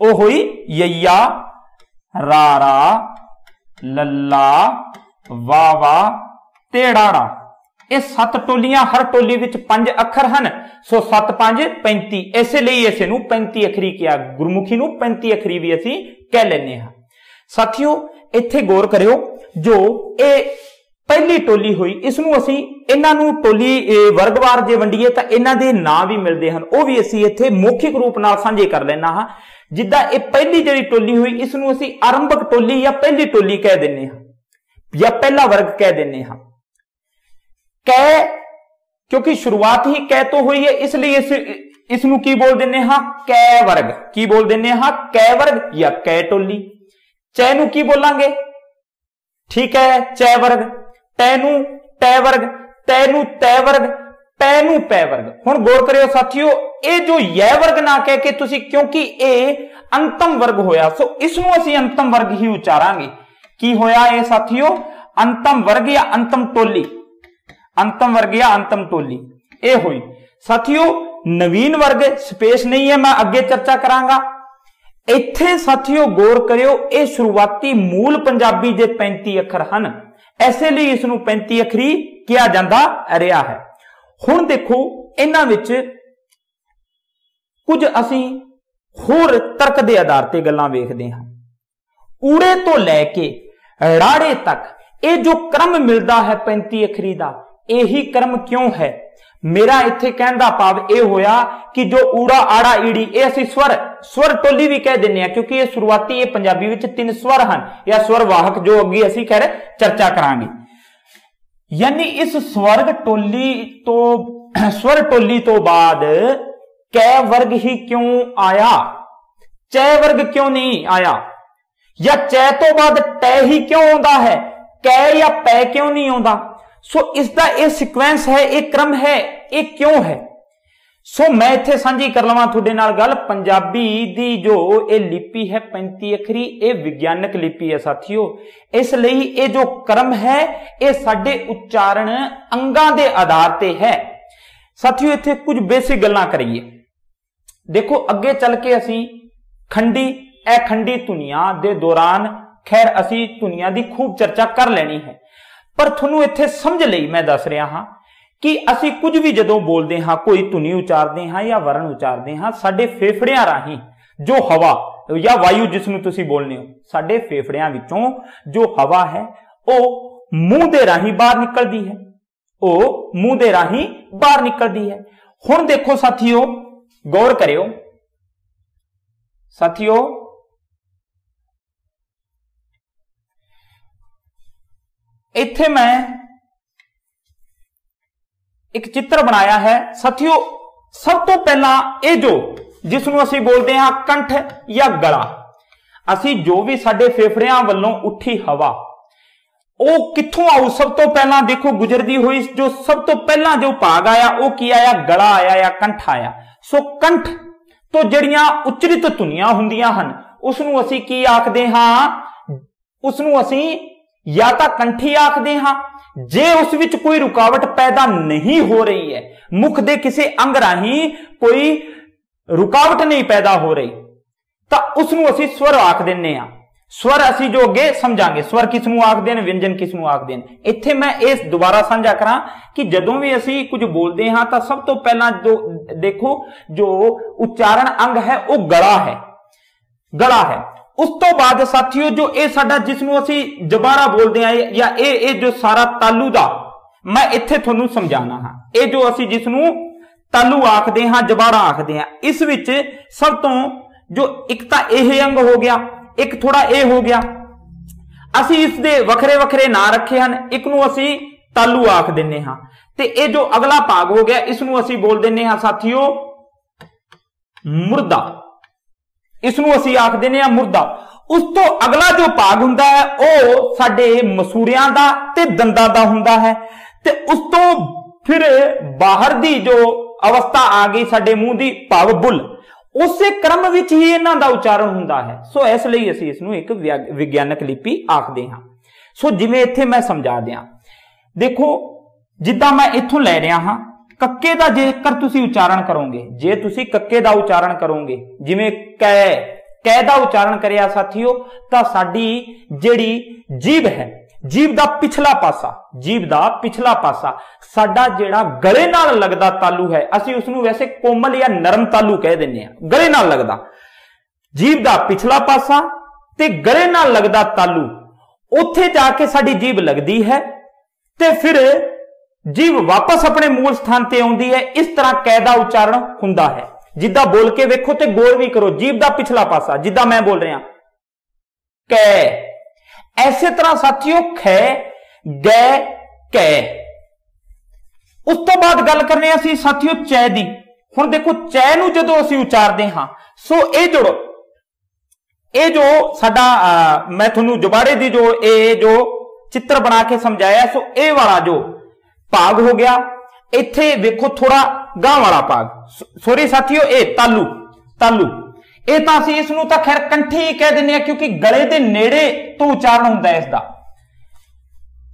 ਉਹ ਹੋਈ ਯਈਆ। ਰਾਰਾ ਲੱਲਾ ਵਾਵਾ ਤੇੜਾੜਾ ਇਹ ਸੱਤ ਟੋਲੀਆਂ, ਹਰ ਟੋਲੀ ਵਿੱਚ ਪੰਜ ਅੱਖਰ ਹਨ। ਸੋ 7 5 35 ਇਸੇ ਲਈ ਇਸੇ ਨੂੰ 35 ਅੱਖਰੀ ਕਿਹਾ, ਗੁਰਮੁਖੀ ਨੂੰ 35 ਅਖਰੀ ਵੀ ਅਸੀਂ ਕਹਿ ਲੈਨੇ ਹਾਂ। ਸਾਥੀਓ, ਇੱਥੇ ਗੌਰ ਕਰਿਓ, ਜੋ ਇਹ ਪਹਿਲੀ ਟੋਲੀ ਹੋਈ ਇਸ ਨੂੰ ਅਸੀਂ ਇਹਨਾਂ ਨੂੰ ਟੋਲੀ ਵਰਗਵਾਰ ਜੇ ਵੰਡੀਏ ਤਾਂ ਇਹਨਾਂ ਦੇ ਨਾਂ ਵੀ ਮਿਲਦੇ ਹਨ। ਉਹ ਵੀ ਅਸੀਂ ਇੱਥੇ ਮੌਖਿਕ ਰੂਪ ਨਾਲ ਸਾਂਝੇ ਕਰ ਲੈਣਾ ਹਾਂ। ਜਿੱਦਾਂ ਇਹ ਪਹਿਲੀ ਜਿਹੜੀ ਟੋਲੀ ਹੋਈ ਇਸ ਨੂੰ ਅਸੀਂ ਆਰੰਭਕ ਟੋਲੀ ਜਾਂ ਪਹਿਲੀ ਟੋਲੀ ਕਹਿ ਦਿੰਨੇ ਹਾਂ, ਜਾਂ ਪਹਿਲਾ ਵਰਗ ਕਹਿ ਦਿੰਨੇ ਹਾਂ। ਕੈ ਕਿਉਂਕਿ ਸ਼ੁਰੂਆਤ ਹੀ ਕੈ ਤੋਂ ਹੋਈ ਹੈ, ਇਸ ਲਈ ਇਸ ਇਸ ਨੂੰ ਕੀ ਬੋਲ ਦਿੰਨੇ ਹਾਂ? ਕੈ ਵਰਗ। ਕੀ ਬੋਲ ਦਿੰਨੇ ਹਾਂ? ਕੈ ਵਰਗ ਜਾਂ ਕੈ ਟੋਲੀ। ਚੈ ਨੂੰ ਕੀ ਬੋਲਾਂਗੇ? ਠੀਕ ਹੈ ਚੈ ਵਰਗ। ਟੈ ਨੂੰ ਟੈ ਵਰਗ ਤੈ ਨੂੰ ਤੈ ਵਰਗ ਪੈ ਨੂੰ ਪੈ ਵਰਗ। ਹੁਣ ਗੌਰ ਕਰਿਓ ਸਾਥੀਓ, ਇਹ ਜੋ ਯੈ ਵਰਗ ਨਾ ਕਹਿ ਕੇ ਤੁਸੀਂ ਕਿਉਂਕਿ ਇਹ ਅੰਤਮ ਵਰਗ ਹੋਇਆ, ਸੋ ਇਸ ਨੂੰ ਅਸੀਂ ਅੰਤਮ ਵਰਗ ਹੀ ਉਚਾਰਾਂਗੇ। ਕੀ ਹੋਇਆ ਇਹ ਸਾਥੀਓ? ਅੰਤਮ ਵਰਗ ਜਾਂ ਅੰਤਮ ਟੋਲੀ? ਅੰਤਮ ਵਰਗ ਜਾਂ ਅੰਤਮ ਟੋਲੀ? ਇਹ ਹੋਈ। ਸਾਥੀਓ, ਨਵੀਨ ਵਰਗ, ਸਪੇਸ ਨਹੀਂ ਹੈ, ਮੈਂ ਅੱਗੇ ਚਰਚਾ ਕਰਾਂਗਾ। ਇੱਥੇ ਸਾਥੀਓ ਗੌਰ ਕਰਿਓ, ਇਹ ਸ਼ੁਰੂਆਤੀ ਮੂਲ ਪੰਜਾਬੀ ਦੇ 35 ਅੱਖਰ ਹਨ। ਐਸੇ ਲਈ ਇਸ ਨੂੰ 35 ਅੱਖਰੀ ਕਿਹਾ ਜਾਂਦਾ ਰਿਹਾ ਹੈ। ਹੁਣ ਦੇਖੋ, ਇਹਨਾਂ ਵਿੱਚ ਕੁਝ ਅਸੀਂ ਹੋਰ ਤਰਕ ਦੇ ਆਧਾਰ ਤੇ ਗੱਲਾਂ ਵੇਖਦੇ ਹਾਂ। ਊੜੇ ਤੋਂ ਲੈ ਕੇ ਰਾੜੇ ਤੱਕ ਇਹ ਜੋ ਕ੍ਰਮ ਮਿਲਦਾ ਹੈ 35 ਅਖਰੀ ਦਾ, ਇਹੀ ਕ੍ਰਮ ਕਿਉਂ ਹੈ? ਮੇਰਾ ਇੱਥੇ ਕਹਿਣ ਦਾ ਭਾਵ ਇਹ ਹੋਇਆ ਕਿ ਜੋ ਊੜਾ ਆੜਾ ਈੜੀ, ਇਹ ਅਸੀਂ ਸਵਰ ਸਵਰ ਟੋਲੀ ਵੀ ਕਹਿ ਦਿੰਨੇ ਆ ਕਿਉਂਕਿ ਇਹ ਸ਼ੁਰੂਆਤੀ, ਇਹ ਪੰਜਾਬੀ ਵਿੱਚ ਤਿੰਨ ਸਵਰ ਹਨ, ਜਾਂ ਸਵਰ ਵਾਹਕ ਜੋ ਅੱਗੇ ਅਸੀਂ ਖੈਰ ਚਰਚਾ ਕਰਾਂਗੇ। ਯਾਨੀ ਇਸ ਸਵਰਗ ਟੋਲੀ ਤੋਂ, ਸਵਰ ਟੋਲੀ ਤੋਂ ਬਾਅਦ ਕੈ ਵਰਗ ਹੀ ਕਿਉਂ ਆਇਆ? ਚੈ ਵਰਗ ਕਿਉਂ ਨਹੀਂ ਆਇਆ? ਜਾਂ ਚੈ ਤੋਂ ਬਾਅਦ ਟੈ ਹੀ ਕਿਉਂ ਆਉਂਦਾ ਹੈ? ਕੈ ਜਾਂ ਪੈ ਕਿਉਂ ਨਹੀਂ ਆਉਂਦਾ? ਸੋ ਇਸ ਦਾ ਇਹ ਸੀਕੁਐਂਸ ਹੈ, ਇਹ ਕ੍ਰਮ ਹੈ, ਇਹ ਕਿਉਂ ਹੈ? ਸੋ ਮੈਂ ਇੱਥੇ ਸਾਂਝੀ ਕਰ ਲਵਾਂ ਤੁਹਾਡੇ ਨਾਲ ਗੱਲ। ਪੰਜਾਬੀ ਦੀ ਜੋ ਇਹ ਲਿਪੀ ਹੈ 35 ਅੱਖਰੀ, ਇਹ ਵਿਗਿਆਨਕ ਲਿਪੀ ਹੈ ਸਾਥੀਓ। ਇਸ ਲਈ ਇਹ ਜੋ ਕਰਮ ਹੈ, ਇਹ ਸਾਡੇ ਉਚਾਰਨ ਅੰਗਾਂ ਦੇ ਆਧਾਰ ਤੇ ਹੈ। ਸਾਥੀਓ, ਇੱਥੇ ਕੁਝ ਬੇਸਿਕ ਗੱਲਾਂ ਕਰੀਏ। ਦੇਖੋ, ਅੱਗੇ ਚੱਲ ਕੇ ਅਸੀਂ ਖੰਡੀ, ਇਹ ਖੰਡੀ ਧੁਨੀਆਂ ਦੇ ਦੌਰਾਨ ਖੈਰ ਅਸੀਂ ਧੁਨੀਆਂ ਦੀ ਖੂਬ ਚਰਚਾ ਕਰ ਲੈਣੀ ਹੈ। ਪਰ ਤੁਹਾਨੂੰ ਇੱਥੇ ਸਮਝ ਲਈ ਮੈਂ ਦੱਸ ਰਿਹਾ ਹਾਂ ਕਿ ਅਸੀਂ ਕੁਝ ਵੀ ਜਦੋਂ ਬੋਲਦੇ ਹਾਂ, ਕੋਈ ਧੁਨੀ ਉਚਾਰਦੇ ਹਾਂ ਜਾਂ ਵਰਣ ਉਚਾਰਦੇ ਹਾਂ, ਸਾਡੇ ਫੇਫੜਿਆਂ ਰਾਹੀਂ ਜੋ ਹਵਾ ਜਾਂ ਵਾਯੂ ਜਿਸ ਨੂੰ ਤੁਸੀਂ ਬੋਲਨੇ ਹੋ, ਸਾਡੇ ਫੇਫੜਿਆਂ ਵਿੱਚੋਂ ਜੋ ਹਵਾ ਹੈ, ਉਹ ਮੂੰਹ ਦੇ ਰਾਹੀਂ ਬਾਹਰ ਨਿਕਲਦੀ ਹੈ। ਉਹ ਮੂੰਹ ਦੇ ਰਾਹੀਂ ਬਾਹਰ ਨਿਕਲਦੀ ਹੈ। ਹੁਣ ਦੇਖੋ ਸਾਥੀਓ, ਗੌਰ ਕਰਿਓ। ਸਾਥੀਓ ਇੱਥੇ ਮੈਂ ਇੱਕ ਚਿੱਤਰ ਬਣਾਇਆ ਹੈ। ਸਾਥੀਓ, ਸਭ ਤੋਂ ਪਹਿਲਾਂ ਇਹ ਜੋ ਜਿਸ ਨੂੰ ਅਸੀਂ ਬੋਲਦੇ ਹਾਂ ਕੰਠ ਜਾਂ ਗਲਾ, ਅਸੀਂ ਜੋ ਵੀ ਸਾਡੇ ਫੇਫੜਿਆਂ ਵੱਲੋਂ ਉੱਠੀ ਹਵਾ, ਉਹ ਕਿੱਥੋਂ ਆਉ ਸਭ ਤੋਂ ਪਹਿਲਾਂ ਦੇਖੋ, ਗੁਜ਼ਰਦੀ ਹੋਈ ਜੋ ਸਭ ਤੋਂ ਪਹਿਲਾਂ ਜੋ ਭਾਗ ਆਇਆ, ਉਹ ਕੀ ਆਇਆ? ਗਲਾ ਆਇਆ ਜਾਂ ਕੰਠ ਆਇਆ। ਸੋ ਕੰਠ ਤੋਂ ਜਿਹੜੀਆਂ ਉਚਰਿਤ ਧੁਨੀਆਂ ਹੁੰਦੀਆਂ ਹਨ, ਉਸ ਨੂੰ ਅਸੀਂ ਕੀ ਆਖਦੇ ਹਾਂ? ਉਸ ਨੂੰ ਅਸੀਂ ਜਾਂ ਤਾਂ ਕੰਠੀ ਆਖਦੇ ਹਾਂ, ਜੇ ਉਸ ਵਿੱਚ ਕੋਈ ਰੁਕਾਵਟ ਪੈਦਾ ਨਹੀਂ ਹੋ ਰਹੀ ਹੈ, ਮੁਖ ਦੇ ਕਿਸੇ ਅੰਗ ਰਾਹੀਂ ਕੋਈ ਰੁਕਾਵਟ ਨਹੀਂ ਪੈਦਾ ਹੋ ਰਹੀ, ਤਾਂ ਉਸ ਨੂੰ ਅਸੀਂ ਸਵਰ ਆਖ ਦਿੰਨੇ ਆ ਸਵਰ ਅਸੀਂ ਜੋ ਅੱਗੇ ਸਮਝਾਂਗੇ, ਸਵਰ ਕਿਸ ਨੂੰ ਆਖਦੇ ਨੇ ਵਿਅੰਜਨ ਕਿਸ ਨੂੰ ਆਖਦੇ ਨੇ ਇੱਥੇ ਮੈਂ ਇਸ ਦੁਬਾਰਾ ਸਾਂਝਾ ਕਰਾਂ ਕਿ ਜਦੋਂ ਵੀ ਅਸੀਂ ਕੁਝ ਬੋਲਦੇ ਹਾਂ, ਤਾਂ ਸਭ ਤੋਂ ਪਹਿਲਾਂ ਜੋ ਦੇਖੋ, ਜੋ ਉਚਾਰਨ ਅੰਗ ਹੈ, ਉਹ ਗਲਾ ਹੈ। ਗਲਾ ਹੈ। ਉਸ ਤੋਂ ਬਾਅਦ ਸਾਥੀਓ, ਜੋ ਇਹ ਸਾਡਾ ਜਿਸ ਨੂੰ ਅਸੀਂ ਜਬਾਰਾ ਬੋਲਦੇ ਆ ਜਾਂ ਇਹ ਇਹ ਜੋ ਸਾਰਾ ਤਾਲੂ ਦਾ, ਮੈਂ ਇੱਥੇ ਤੁਹਾਨੂੰ ਸਮਝਾਣਾ ਹਾਂ। ਇਹ ਜੋ ਅਸੀਂ ਜਿਸ ਨੂੰ ਤਾਲੂ ਆਖਦੇ ਹਾਂ, ਜਬਾਰਾ ਆਖਦੇ ਹਾਂ, ਇਸ ਵਿੱਚ ਸਭ ਤੋਂ ਜੋ ਇੱਕ ਤਾਂ ਇਹ ਅੰਗ ਹੋ ਗਿਆ, ਇੱਕ ਥੋੜਾ ਇਹ ਹੋ ਗਿਆ। ਅਸੀਂ ਇਸ ਦੇ ਵੱਖਰੇ ਵੱਖਰੇ ਨਾਂ ਰੱਖੇ ਹਨ, ਇੱਕ ਨੂੰ ਅਸੀਂ ਤਾਲੂ ਆਖ ਦਿੰਨੇ ਹਾਂ। ਤੇ ਇਹ ਜੋ ਅਗਲਾ ਭਾਗ ਹੋ ਗਿਆ, ਇਸ ਨੂੰ ਅਸੀਂ ਬੋਲ ਦਿੰਨੇ ਹਾਂ, ਸਾਥੀਓ, ਮੁਰਦਾ। ਇਸ ਨੂੰ ਅਸੀਂ ਆਖਦੇ ਦਿੰਨੇ ਹਾਂ ਮੁਰਦਾ। ਉਸ ਤੋਂ ਅਗਲਾ ਜੋ ਭਾਗ ਹੁੰਦਾ ਹੈ, ਉਹ ਸਾਡੇ ਮਸੂਰਿਆਂ ਦਾ ਤੇ ਦੰਦਾਂ ਦਾ ਹੁੰਦਾ ਹੈ। ਤੇ ਉਸ ਤੋਂ ਫਿਰ ਬਾਹਰ ਦੀ ਜੋ ਅਵਸਥਾ ਆ ਗਈ ਸਾਡੇ ਮੂੰਹ ਦੀ, ਭਾਵ ਬੁੱਲ। ਉਸੇ ਕ੍ਰਮ ਵਿੱਚ ਹੀ ਇਹਨਾਂ ਦਾ ਉਚਾਰਨ ਹੁੰਦਾ ਹੈ। ਸੋ ਇਸ ਲਈ ਅਸੀਂ ਇਸ ਨੂੰ ਇੱਕ ਵਿਗਿਆਨਕ ਲਿਪੀ ਆਖਦੇ ਹਾਂ। ਸੋ ਜਿਵੇਂ ਇੱਥੇ ਮੈਂ ਸਮਝਾ ਦਿਆਂ। ਦੇਖੋ, ਜਿੱਦਾਂ ਮੈਂ ਇੱਥੋਂ ਲੈ ਰਿਹਾ ਹਾਂ ਕੱਕੇ ਦਾ ਜੇਕਰ ਤੁਸੀਂ ਉਚਾਰਨ ਕਰੋਗੇ, ਜੇ ਤੁਸੀਂ ਕੱਕੇ ਦਾ ਉਚਾਰਨ ਕਰੋਗੇ, ਜਿਵੇਂ ਕੈ ਕੈ ਦਾ ਉਚਾਰਨ ਕਰਿਆ ਸਾਥੀਓ, ਤਾਂ ਸਾਡੀ ਜਿਹੜੀ ਜੀਭ ਹੈ, ਜੀਭ ਦਾ ਪਿਛਲਾ ਪਾਸਾ, ਜੀਭ ਦਾ ਪਿਛਲਾ ਪਾਸਾ, ਸਾਡਾ ਜਿਹੜਾ ਗਲੇ ਨਾਲ ਲੱਗਦਾ ਤਾਲੂ ਹੈ, ਅਸੀਂ ਉਸ ਨੂੰ ਵੈਸੇ ਕੋਮਲ ਜਾਂ ਨਰਮ ਤਾਲੂ ਕਹਿ ਦਿੰਦੇ ਆ ਗਲੇ ਨਾਲ ਲੱਗਦਾ। ਜੀਭ ਦਾ ਪਿਛਲਾ ਪਾਸਾ ਤੇ ਗਲੇ ਨਾਲ ਲੱਗਦਾ ਤਾਲੂ, ਉੱਥੇ ਜਾ ਕੇ ਸਾਡੀ ਜੀਭ ਲੱਗਦੀ ਹੈ ਤੇ ਫਿਰ ਜੀਵ ਵਾਪਸ ਆਪਣੇ ਮੂਲ ਸਥਾਨ ਤੇ ਆਉਂਦੀ ਹੈ, ਇਸ ਤਰ੍ਹਾਂ ਕੈ ਦਾ ਉਚਾਰਨ ਹੁੰਦਾ ਹੈ। ਜਿੱਦਾਂ ਬੋਲ ਕੇ ਵੇਖੋ ਤੇ ਗੌਰ ਵੀ ਕਰੋ, ਜੀਵ ਦਾ ਪਿਛਲਾ ਪਾਸਾ, ਜਿੱਦਾਂ ਮੈਂ ਬੋਲ ਰਿਹਾ। ਕੈ। ਐਸੇ ਤਰ੍ਹਾਂ ਸਾਥੀਓ, ਖੈ, ਗੈ, ਕੈ। ਉਸ ਤੋਂ ਬਾਅਦ ਗੱਲ ਕਰਨੇ ਅਸੀਂ ਸਾਥੀਓ ਚੈ ਦੀ। ਹੁਣ ਦੇਖੋ, ਚੈ ਨੂੰ ਜਦੋਂ ਅਸੀਂ ਉਚਾਰਦੇ ਹਾਂ, ਸੋ ਇਹ ਜੋੜੋ। ਇਹ ਜੋ ਸਾਡਾ ਮੈਂ ਤੁਹਾਨੂੰ ਜੁਬਾੜੇ ਦੀ ਜੋ, ਇਹ ਜੋ ਚਿੱਤਰ ਬਣਾ ਕੇ ਸਮਝਾਇਆ, ਸੋ ਇਹ ਵਾਲਾ ਜੋ ਭਾਗ ਹੋ ਗਿਆ। ਇੱਥੇ ਵੇਖੋ ਥੋੜਾ ਗਾਂ ਵਾਲਾ ਭਾਗ ਸੋਰੀ ਸਾਥੀਓ, ਇਹ ਤਾਲੂ ਤਾਲੂ। ਇਹ ਤਾਂ ਅਸੀਂ ਇਸ ਨੂੰ ਤਾਂ ਖੈਰ ਕੰਠੀ ਕਹਿ ਦਿੰਦੇ ਆ ਕਿਉਂਕਿ ਗਲੇ ਦੇ ਨੇੜੇ ਤੋਂ ਉਚਾਰਨ ਹੁੰਦਾ ਹੈ ਇਸ ਦਾ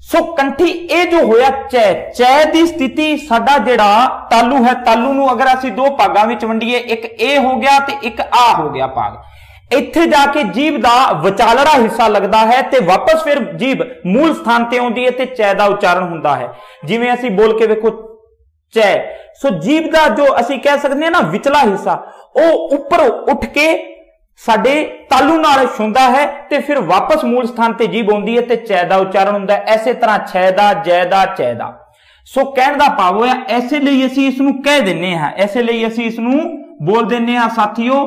ਸੋ ਕੰਠੀ ਇਹ ਜੋ ਹੋਇਆ, ਚੈ ਚੈ ਦੀ ਸਥਿਤੀ ਸਾਡਾ ਜਿਹੜਾ ਤਾਲੂ ਹੈ, ਤਾਲੂ ਨੂੰ ਅਗਰ ਅਸੀਂ ਦੋ ਭਾਗਾਂ ਵਿੱਚ ਵੰਡੀਏ, ਇੱਕ ਇਹ ਹੋ ਗਿਆ ਤੇ ਇੱਕ ਆ ਹੋ ਗਿਆ ਭਾਗ ਇੱਥੇ ਜਾ ਕੇ ਜੀਬ ਦਾ ਵਿਚਾਲੜਾ ਹਿੱਸਾ ਲੱਗਦਾ ਹੈ ਤੇ ਵਾਪਸ ਫਿਰ ਜੀਬ ਮੂਲ ਸਥਾਨ ਤੇ ਆਉਂਦੀ ਹੈ ਤੇ ਚੈ ਦਾ ਉਚਾਰਨ ਹੁੰਦਾ ਹੈ। ਜਿਵੇਂ ਅਸੀਂ ਬੋਲ ਕੇ ਵੇਖੋ ਚੈ। ਸੋ ਜੀਬ ਦਾ ਜੋ ਅਸੀਂ ਕਹਿ ਸਕਦੇ ਹਾਂ ਨਾ ਵਿਚਲਾ ਹਿੱਸਾ, ਉਹ ਉੱਪਰ ਉੱਠ ਕੇ ਸਾਡੇ ਤਾਲੂ ਨਾਲ ਛੁੰਦਾ ਹੈ ਤੇ ਫਿਰ ਵਾਪਸ ਮੂਲ ਸਥਾਨ ਤੇ ਜੀਬ ਆਉਂਦੀ ਹੈ ਤੇ ਚੈ ਦਾ ਉਚਾਰਨ ਹੁੰਦਾ ਹੈ। ਐਸੇ ਤਰ੍ਹਾਂ ਛੈ ਦਾ, ਜੈ ਦਾ, ਚੈ ਦਾ। ਸੋ ਕਹਿਣ ਦਾ ਭਾਵ ਹੋਇਆ, ਐਸੇ ਲਈ ਅਸੀਂ ਇਸ ਨੂੰ ਕਹਿ ਦਿੰਨੇ ਹਾਂ, ਐਸੇ ਲਈ ਅਸੀਂ ਇਸ ਨੂੰ ਬੋਲ ਦਿੰਨੇ ਹਾਂ, ਸਾਥੀਓ,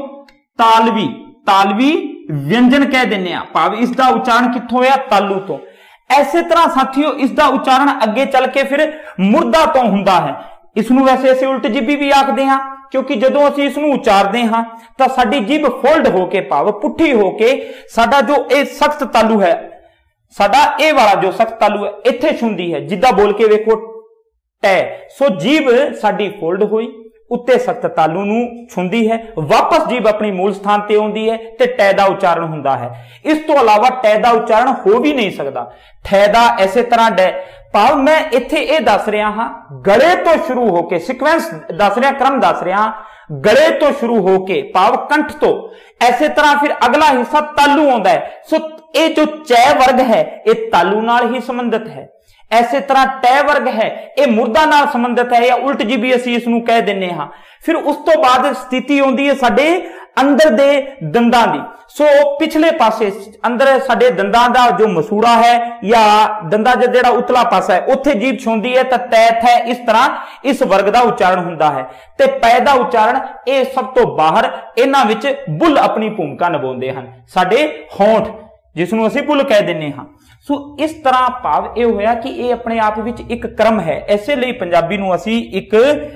ਤਾਲਵੀ। ਤਾਲਵੀ ਵਿਅੰਜਨ ਕਹਿ ਦਿੰਨੇ ਆ ਭਾਵ ਇਸ ਦਾ ਉਚਾਰਨ ਕਿੱਥੋਂ ਹੋਇਆ? ਤਾਲੂ ਤੋਂ। ਐਸੇ ਤਰ੍ਹਾਂ ਸਾਥੀਓ ਇਸ ਦਾ ਉਚਾਰਨ ਅੱਗੇ ਚੱਲ ਕੇ ਫਿਰ ਮੁਰਦਾ ਤੋਂ ਹੁੰਦਾ ਹੈ। ਇਸ ਨੂੰ ਵੈਸੇ ਅਸੀਂ ਉਲਟ ਜਿੱਬੀ ਵੀ ਆਖਦੇ ਹਾਂ, ਕਿਉਂਕਿ ਜਦੋਂ ਅਸੀਂ ਇਸ ਨੂੰ ਉਚਾਰਦੇ ਹਾਂ, ਤਾਂ ਸਾਡੀ ਜੀਭ ਫੋਲਡ ਹੋ ਕੇ, ਭਾਵ ਪੁੱਠੀ ਹੋ ਕੇ ਸਾਡਾ ਜੋ ਇਹ ਸਖਤ ਤਾਲੂ ਹੈ, ਸਾਡਾ ਇਹ ਵਾਲਾ ਜੋ ਸਖਤ ਤਾਲੂ ਹੈ, ਇੱਥੇ ਛੁੰਦੀ ਹੈ। ਜਿੱਦਾਂ ਬੋਲ ਕੇ ਵੇਖੋ, ਟੈ। ਸੋ ਜੀਭ ਸਾਡੀ ਫੋਲਡ ਹੋਈ। ਉੱਤੇ ਸਖਤ ਤਾਲੂ ਨੂੰ ਛੁੰਦੀ ਹੈ, ਵਾਪਸ ਜੀਭ ਆਪਣੀ ਮੂਲ ਸਥਾਨ ਤੇ ਆਉਂਦੀ ਹੈ ਤੇ ਟੈ ਦਾ ਉਚਾਰਨ ਹੁੰਦਾ ਹੈ। ਇਸ ਤੋਂ ਇਲਾਵਾ ਟੈ ਦਾ ਉਚਾਰਨ ਹੋ ਵੀ ਨਹੀਂ ਸਕਦਾ। ਠੈ ਦਾ ਐਸੇ ਤਰ੍ਹਾਂ ਡੈ ਭਾਵ ਮੈਂ ਇੱਥੇ ਇਹ ਦੱਸ ਰਿਹਾ ਹਾਂ, ਗਲੇ ਤੋਂ ਸ਼ੁਰੂ ਹੋ ਕੇ ਸੀਕੁਐਂਸ ਦੱਸ ਰਿਹਾ, ਕ੍ਰਮ ਦੱਸ ਰਿਹਾ, ਗਲੇ ਤੋਂ ਸ਼ੁਰੂ ਹੋ ਕੇ ਭਾਵ ਕੰਠ ਤੋਂ, ਐਸੇ ਤਰ੍ਹਾਂ ਫਿਰ ਅਗਲਾ ਹਿੱਸਾ ਤਾਲੂ ਆਉਂਦਾ ਹੈ। ਸੋ ਇਹ ਜੋ ਚੈ ਵਰਗ ਹੈ, ਇਹ ਤਾਲੂ ਨਾਲ ਹੀ ਸੰਬੰਧਿਤ ਹੈ। ਐਸੇ ਤਰ੍ਹਾਂ ਟੈ ਵਰਗ ਹੈ, ਇਹ ਮੁਰਦਾ ਨਾਲ ਸੰਬੰਧਿਤ ਹੈ ਜਾਂ ਉਲਟ ਜੀ ਵੀ ਅਸੀਂ ਇਸ ਨੂੰ ਕਹਿ ਦਿੰਨੇ ਹਾਂ। ਫਿਰ ਉਸ ਤੋਂ ਬਾਅਦ ਸਥਿਤੀ ਆਉਂਦੀ ਹੈ ਸਾਡੇ ਅੰਦਰ ਦੇ ਦੰਦਾਂ ਦੀ। ਸੋ ਪਿਛਲੇ ਪਾਸੇ ਅੰਦਰ ਸਾਡੇ ਦੰਦਾਂ ਦਾ ਜੋ ਮਸੂੜਾ ਹੈ ਜਾਂ ਦੰਦਾਂ ਦਾ ਜਿਹੜਾ ਉਤਲਾ ਪਾਸਾ ਹੈ, ਉੱਥੇ ਜੀਭ ਛੁੰਦੀ ਹੈ ਤਾਂ ਤੈਥ ਹੈ ਇਸ ਤਰ੍ਹਾਂ ਇਸ ਵਰਗ ਦਾ ਉਚਾਰਨ ਹੁੰਦਾ ਹੈ। ਤੇ ਪੈ ਦਾ ਉਚਾਰਨ ਇਹ ਸਭ ਤੋਂ ਬਾਹਰ ਇਹਨਾਂ ਵਿੱਚ ਬੁੱਲ ਆਪਣੀ ਭੂਮਿਕਾ ਨਿਭਾਉਂਦੇ ਹਨ। ਸਾਡੇ ਹੋਂਠ ਜਿਸ ਨੂੰ ਅਸੀਂ ਬੁੱਲ ਕਹਿ ਦਿੰਨੇ ਹਾਂ। ਸੋ ਇਸ ਤਰ੍ਹਾਂ ਭਾਵ ਇਹ ਹੋਇਆ ਕਿ ਇਹ ਆਪਣੇ ਆਪ ਵਿੱਚ ਇੱਕ ਕ੍ਰਮ ਹੈ। ਐਸੇ ਲਈ ਪੰਜਾਬੀ ਨੂੰ ਅਸੀਂ ਇੱਕ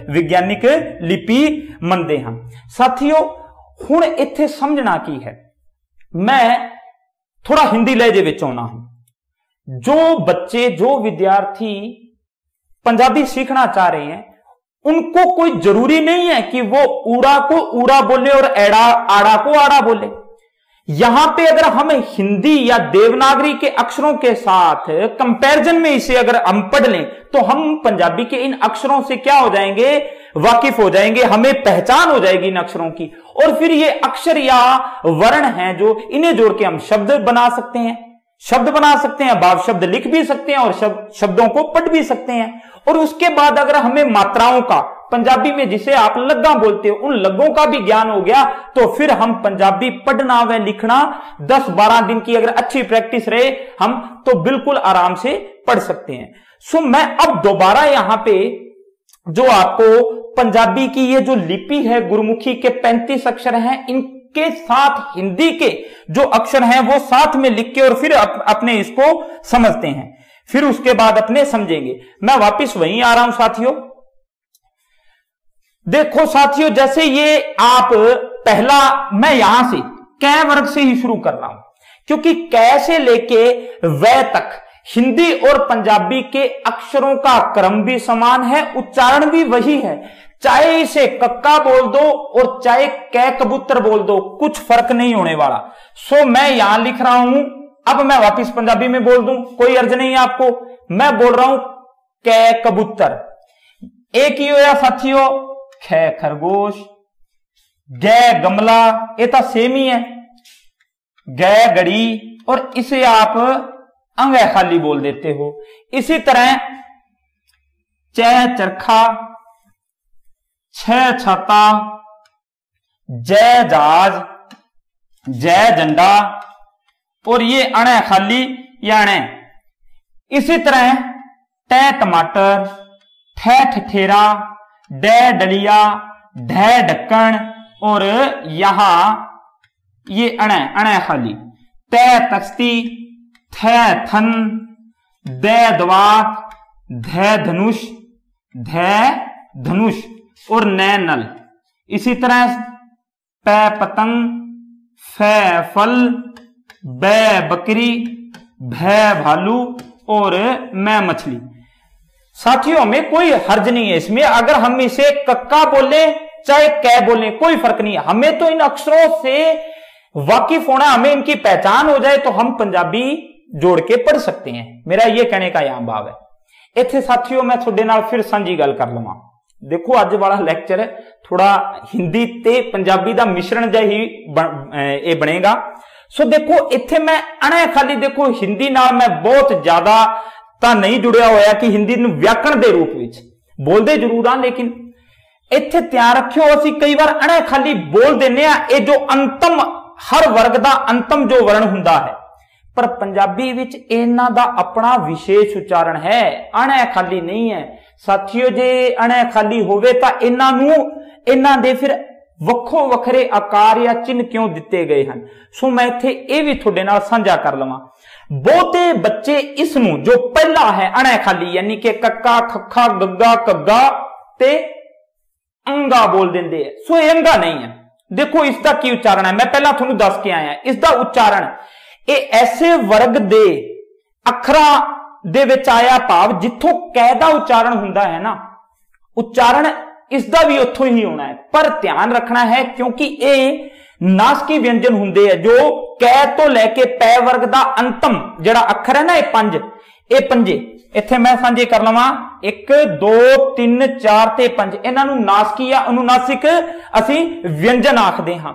ਵਿਗਿਆਨਿਕ ਲਿਪੀ ਮੰਨਦੇ ਹਾਂ। ਸਾਥੀਓ, ਹੁਣ ਇੱਥੇ ਸਮਝਣਾ ਕੀ ਹੈ? ਮੈਂ ਥੋੜਾ ਹਿੰਦੀ ਲਹਿਜੇ ਵਿੱਚ ਆਉਣਾ ਹਾਂ। ਜੋ ਬੱਚੇ, ਜੋ ਵਿਦਿਆਰਥੀ ਪੰਜਾਬੀ ਸਿੱਖਣਾ ਚਾਹ ਰਹੇ हैं उनको ਕੋਈ ਜ਼ਰੂਰੀ ਨਹੀਂ ਹੈ ਕਿ ਉਹ ਊੜਾ ਕੋ ऊड़ा ਬੋਲੇ ਔਰ ਐੜਾ, ਆੜਾ ਕੋ ਆੜਾ ਬੋਲੇ। यहाँ पे अगर हम हिंदी या देवनागरी के अक्षरों के साथ कंपैरिजन में इसे अगर हम पढ़ लें तो हम पंजाबी के इन अक्षरों से क्या हो जाएँगे? वाकिफ हो जाएँगे, हमें पहचान हो जाएगी इन अक्षरों की। और फिर ये अक्षर या वर्ण हैं जो इन्हें जोड़ के हम शब्द बना सकते हैं। शब्द बना सकते हैं, भाव शब्द लिख भी सकते हैं और शब्द शब्दों को पढ़ भी सकते हैं। और उसके बाद अगर हमें मात्राओं का पंजाबी में जिसे आप लग्गा बोलते हो उन लग्गों का भी ज्ञान हो गया तो फिर हम पंजाबी पढ़ना व लिखना 10-12 दिन की अगर अच्छी प्रैक्टिस रहे हम तो बिल्कुल आराम से पढ़ सकते हैं। सो मैं अब दोबारा यहाँ पे जो आपको पंजाबी की ये जो लिपि है गुरुमुखी के 35 अक्षर हैं इनके साथ हिंदी के जो अक्षर हैं वो साथ में लिख के और फिर अप, अपने इसको समझते हैं। फिर उसके बाद अपने समझेंगे। मैं वापिस वहीं आ रहा हूँ साथियों देखो साथियों, जैसे ये आप, पहला, मैं यहाँ से, कै वर्ग से ही शुरू कर रहा हूँ। क्योंकि कै से लेके वह तक, हिंदी और पंजाबी के अक्षरों का क्रम भी समान है, उच्चारण भी वही है। चाहे इसे कक्का बोल दो और चाहे कै कबूतर बोल दो, कुछ फ़र्क नहीं होने वाला। सो मैं यहाँ लिख रहा हूँ, अब मैं वापिस पंजाबी में बोल दूँ, कोई अर्ज़ नहीं है आपको। मैं बोल रहा हूँ, कै कबूतर। एक ही होया साथियों ख खरगोश, गै गमला, ये तो सेम ही है। गै गड़ी, और इसे आप अंग खाली बोल देते हो। इसी तरह चह चरखा, छ छाता जय जहाज़ जय झंडा, और ये अणे खाली या अणे इसी तरह टै टमाटर ठह ठठेरा डलिया, ढ ढक्कन और यहाँ ये अणे अणे खाली। तय तख्ती, थ थन, द दवात ध धनुष ध धनुष, और न नल। इसी तरह पै पतंग, फ फल, ब बकरी, भ भालू, और मैं मछली। साथियों में कोई हर्ज नहीं है इसमें। अगर हम इसे कक्का बोले चाहे कै बोले कोई फ़र्क नहीं है। हमें तो इन अक्षरों से वाकिफ होना हमें इनकी पहचान हो जाए तो हम पंजाबी जोड़ के पढ़ सकते हैं। मेरा यह कहने का यहाँ भाव है। इतने साथियों मैं थोड़े न फिर सी गल कर लवा। देखो अज वाला लैक्चर थोड़ा हिंदी ते पंजाबी का मिश्रण जहा ही बन, ए बनेगा। सो देखो इतने मैं अने खाली देखो हिंदी मैं बहुत ज़्यादा ਤਾਂ ਨਹੀਂ ਜੁੜਿਆ ਹੋਇਆ ਕਿ ਹਿੰਦੀ ਨੂੰ ਵਿਆਕਰਣ ਦੇ ਰੂਪ ਵਿੱਚ ਬੋਲਦੇ ਜ਼ਰੂਰ ਆ, ਲੇਕਿਨ ਇੱਥੇ ਧਿਆਨ ਰੱਖਿਓ, ਅਸੀਂ ਕਈ ਵਾਰ ਅਣੇ ਖਾਲੀ ਬੋਲ ਦਿੰਨੇ ਆ, ਇਹ ਜੋ ਅੰਤਮ, ਹਰ ਵਰਗ ਦਾ ਅੰਤਮ ਜੋ ਵਰਣ ਹੁੰਦਾ ਹੈ। ਪਰ ਪੰਜਾਬੀ ਵਿੱਚ ਇਹਨਾਂ ਦਾ ਆਪਣਾ ਵਿਸ਼ੇਸ਼ ਉਚਾਰਨ ਹੈ ਅਣੇ ਖਾਲੀ ਨਹੀਂ ਹੈ। ਸਾਥੀਓ, ਜੇ ਅਣੇ ਖਾਲੀ ਹੋਵੇ ਤਾਂ ਇਹਨਾਂ ਨੂੰ, ਇਹਨਾਂ ਦੇ ਫਿਰ ਵੱਖੋ ਵੱਖਰੇ ਆਕਾਰ ਜਾਂ ਚਿੰਨ ਕਿਉਂ ਦਿੱਤੇ ਗਏ ਹਨ? ਸੋ ਮੈਂ ਇੱਥੇ ਇਹ ਵੀ ਤੁਹਾਡੇ ਨਾਲ ਸਾਂਝਾ ਕਰ ਲਵਾਂ ਬਹੁਤੇ ਬੱਚੇ ਇਸ ਨੂੰ ਜੋ ਪਹਿਲਾ ਹੈ ਅਣੇ ਖਾਲੀ, ਯਾਨੀ ਕਿ ਕੱਕਾ, ਖੱਖਾ, ਗੱਗਾ ਕੱਗਾ ਤੇ ਅੰਗਾ ਬੋਲ ਦਿੰਦੇ ਆ। ਸੋ ਇਹ ਅੰਗਾ ਨਹੀਂ ਹੈ। ਦੇਖੋ, ਇਸ ਦਾ ਕੀ ਉਚਾਰਨ ਹੈ? ਮੈਂ ਪਹਿਲਾਂ ਤੁਹਾਨੂੰ ਦੱਸ ਕੇ ਆਇਆ। ਇਸ ਦਾ ਉਚਾਰਨ, ਇਹ ਐਸੇ ਵਰਗ ਦੇ ਅੱਖਰਾਂ ਦੇ ਵਿੱਚ ਆਇਆ ਭਾਵ ਜਿੱਥੋਂ ਕੈ ਦਾ ਉਚਾਰਨ ਹੁੰਦਾ ਹੈ ਨਾ। ਉਚਾਰਨ ਇਸ ਦਾ ਵੀ ਉੱਥੋਂ ਹੀ ਹੋਣਾ ਹੈ। ਪਰ ਧਿਆਨ ਰੱਖਣਾ ਹੈ ਕਿਉਂਕਿ ਇਹ ਨਾਸਕੀ ਵਿਅੰਜਨ ਹੁੰਦੇ ਆ ਜੋ ਕੈ ਤੋਂ ਲੈ ਕੇ ਪੈ ਵਰਗ ਦਾ ਅੰਤਮ ਜਿਹੜਾ ਅੱਖਰ ਹੈ ਨਾ ਇਹ ਪੰਜ, ਇਹ ਪੰਜੇ। ਇੱਥੇ ਮੈਂ ਸਾਂਝੇ ਕਰ ਲਵਾਂ। 1 2 3 4 ਤੇ 5 ਇਹਨਾਂ ਨੂੰ ਨਾਸਕੀ ਜਾਂ ਅਨੁਨਾਸਿਕ ਅਸੀਂ ਵਿਅੰਜਨ ਆਖਦੇ ਹਾਂ।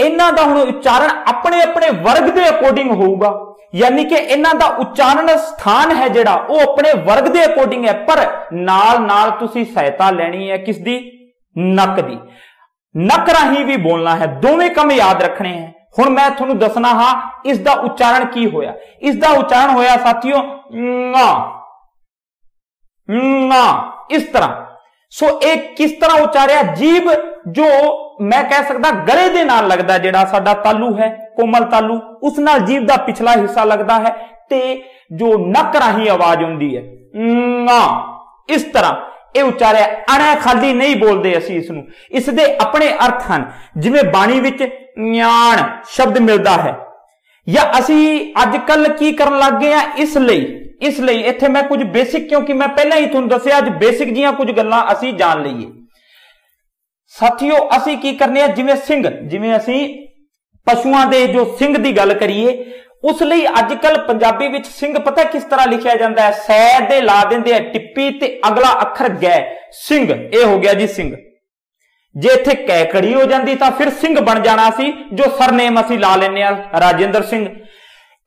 ਇਹਨਾਂ ਦਾ ਹੁਣ ਉਚਾਰਨ ਆਪਣੇ ਆਪਣੇ ਵਰਗ ਦੇ ਅਕੋਰਡਿੰਗ ਹੋਊਗਾ। ਯਾਨੀ ਕਿ ਇਹਨਾਂ ਦਾ ਉਚਾਰਨ ਸਥਾਨ ਹੈ ਜਿਹੜਾ, ਉਹ ਆਪਣੇ ਵਰਗ ਦੇ ਅਕੋਰਡਿੰਗ ਹੈ। ਪਰ ਨਾਲ ਨਾਲ ਤੁਸੀਂ ਸਹਾਇਤਾ ਲੈਣੀ ਹੈ ਕਿਸ ਦੀ ਨੱਕ ਦੀ। ਨੱਕ ਰਾਹੀਂ ਵੀ ਬੋਲਣਾ ਹੈ, ਦੋਵੇਂ ਕੰਮ ਯਾਦ ਰੱਖਣੇ ਹੈ। ਹੁਣ ਮੈਂ ਤੁਹਾਨੂੰ ਦੱਸਣਾ ਹਾਂ ਇਸ ਦਾ ਉਚਾਰਨ ਕੀ ਹੋਇਆ? ਇਸ ਦਾ ਉਚਾਰਨ ਹੋਇਆ ਸਾਥੀਓ ਨਾ ਨਾ ਇਸ ਤਰ੍ਹਾਂ। ਸੋ ਇਹ ਕਿਸ ਤਰ੍ਹਾਂ ਉਚਾਰਿਆ? ਜੀਬ ਜੋ ਮੈਂ ਕਹਿ ਸਕਦਾ ਗਲੇ ਦੇ ਨਾਲ ਲੱਗਦਾ ਜਿਹੜਾ ਸਾਡਾ ਤਾਲੂ ਹੈ, ਕੋਮਲ ਤਾਲੂ, ਉਸ ਨਾਲ ਜੀਬ ਦਾ ਪਿਛਲਾ ਹਿੱਸਾ ਲੱਗਦਾ ਹੈ ਤੇ ਜੋ ਨੱਕ ਰਾਹੀਂ ਆਵਾਜ਼ ਹੁੰਦੀ ਹੈ ਨਾ ਇਸ ਤਰ੍ਹਾਂ। ਇਹ ਉਚਾਰਿਆ ਅਣਾ ਖਾਲੀ ਨਹੀਂ ਬੋਲਦੇ ਅਸੀਂ ਇਸ ਨੂੰ। ਇਸ ਦੇ ਆਪਣੇ ਅਰਥ ਹਨ। ਜਿਵੇਂ ਬਾਣੀ ਵਿੱਚ ਨਿਆਣ ਸ਼ਬਦ ਮਿਲਦਾ ਹੈ। ਜਾਂ ਅਸੀਂ ਅੱਜ ਕੱਲ ਕੀ ਕਰਨ ਲੱਗ ਗਏ ਆ? ਇਸ ਲਈ। ਇਸ ਲਈ ਇੱਥੇ ਮੈਂ ਕੁਝ ਬੇਸਿਕ ਕਿਉਂਕਿ ਮੈਂ ਪਹਿਲਾਂ ਹੀ ਤੁਹਾਨੂੰ ਦੱਸਿਆ, ਅੱਜ ਬੇਸਿਕ ਜੀਆਂ ਕੁਝ ਗੱਲਾਂ ਅਸੀਂ ਜਾਣ ਲਈਏ। ਸਾਥੀਓ, ਅਸੀਂ ਕੀ ਕਰਨੇ ਆ? ਜਿਵੇਂ ਸਿੰਘ। ਜਿਵੇਂ ਅਸੀਂ ਪਸ਼ੂਆਂ ਦੇ ਜੋ ਸਿੰਘ ਦੀ ਗੱਲ ਕਰੀਏ ਉਸ ਲਈ ਅੱਜ ਕੱਲ ਪੰਜਾਬੀ ਵਿੱਚ ਸਿੰਘ ਪਤਾ ਕਿਸ ਤਰ੍ਹਾਂ ਲਿਖਿਆ ਜਾਂਦਾ ਹੈ? ਸੈ ਦੇ ਲਾ ਦਿੰਦੇ ਆ, ਟਿੱਪੀ ਤੇ ਅਗਲਾ ਅੱਖਰ ਗੈ। ਸਿੰਘ, ਇਹ ਹੋ ਗਿਆ ਜੀ ਸਿੰਘ। ਜੇ ਇੱਥੇ ਕੈਕੜੀ ਹੋ ਜਾਂਦੀ ਤਾਂ ਫਿਰ ਸਿੰਘ ਬਣ ਜਾਣਾ ਸੀ, ਜੋ ਸਰਨੇਮ ਅਸੀਂ ਲਾ ਲੈਨੇ ਆ ਰਾਜਿੰਦਰ ਸਿੰਘ।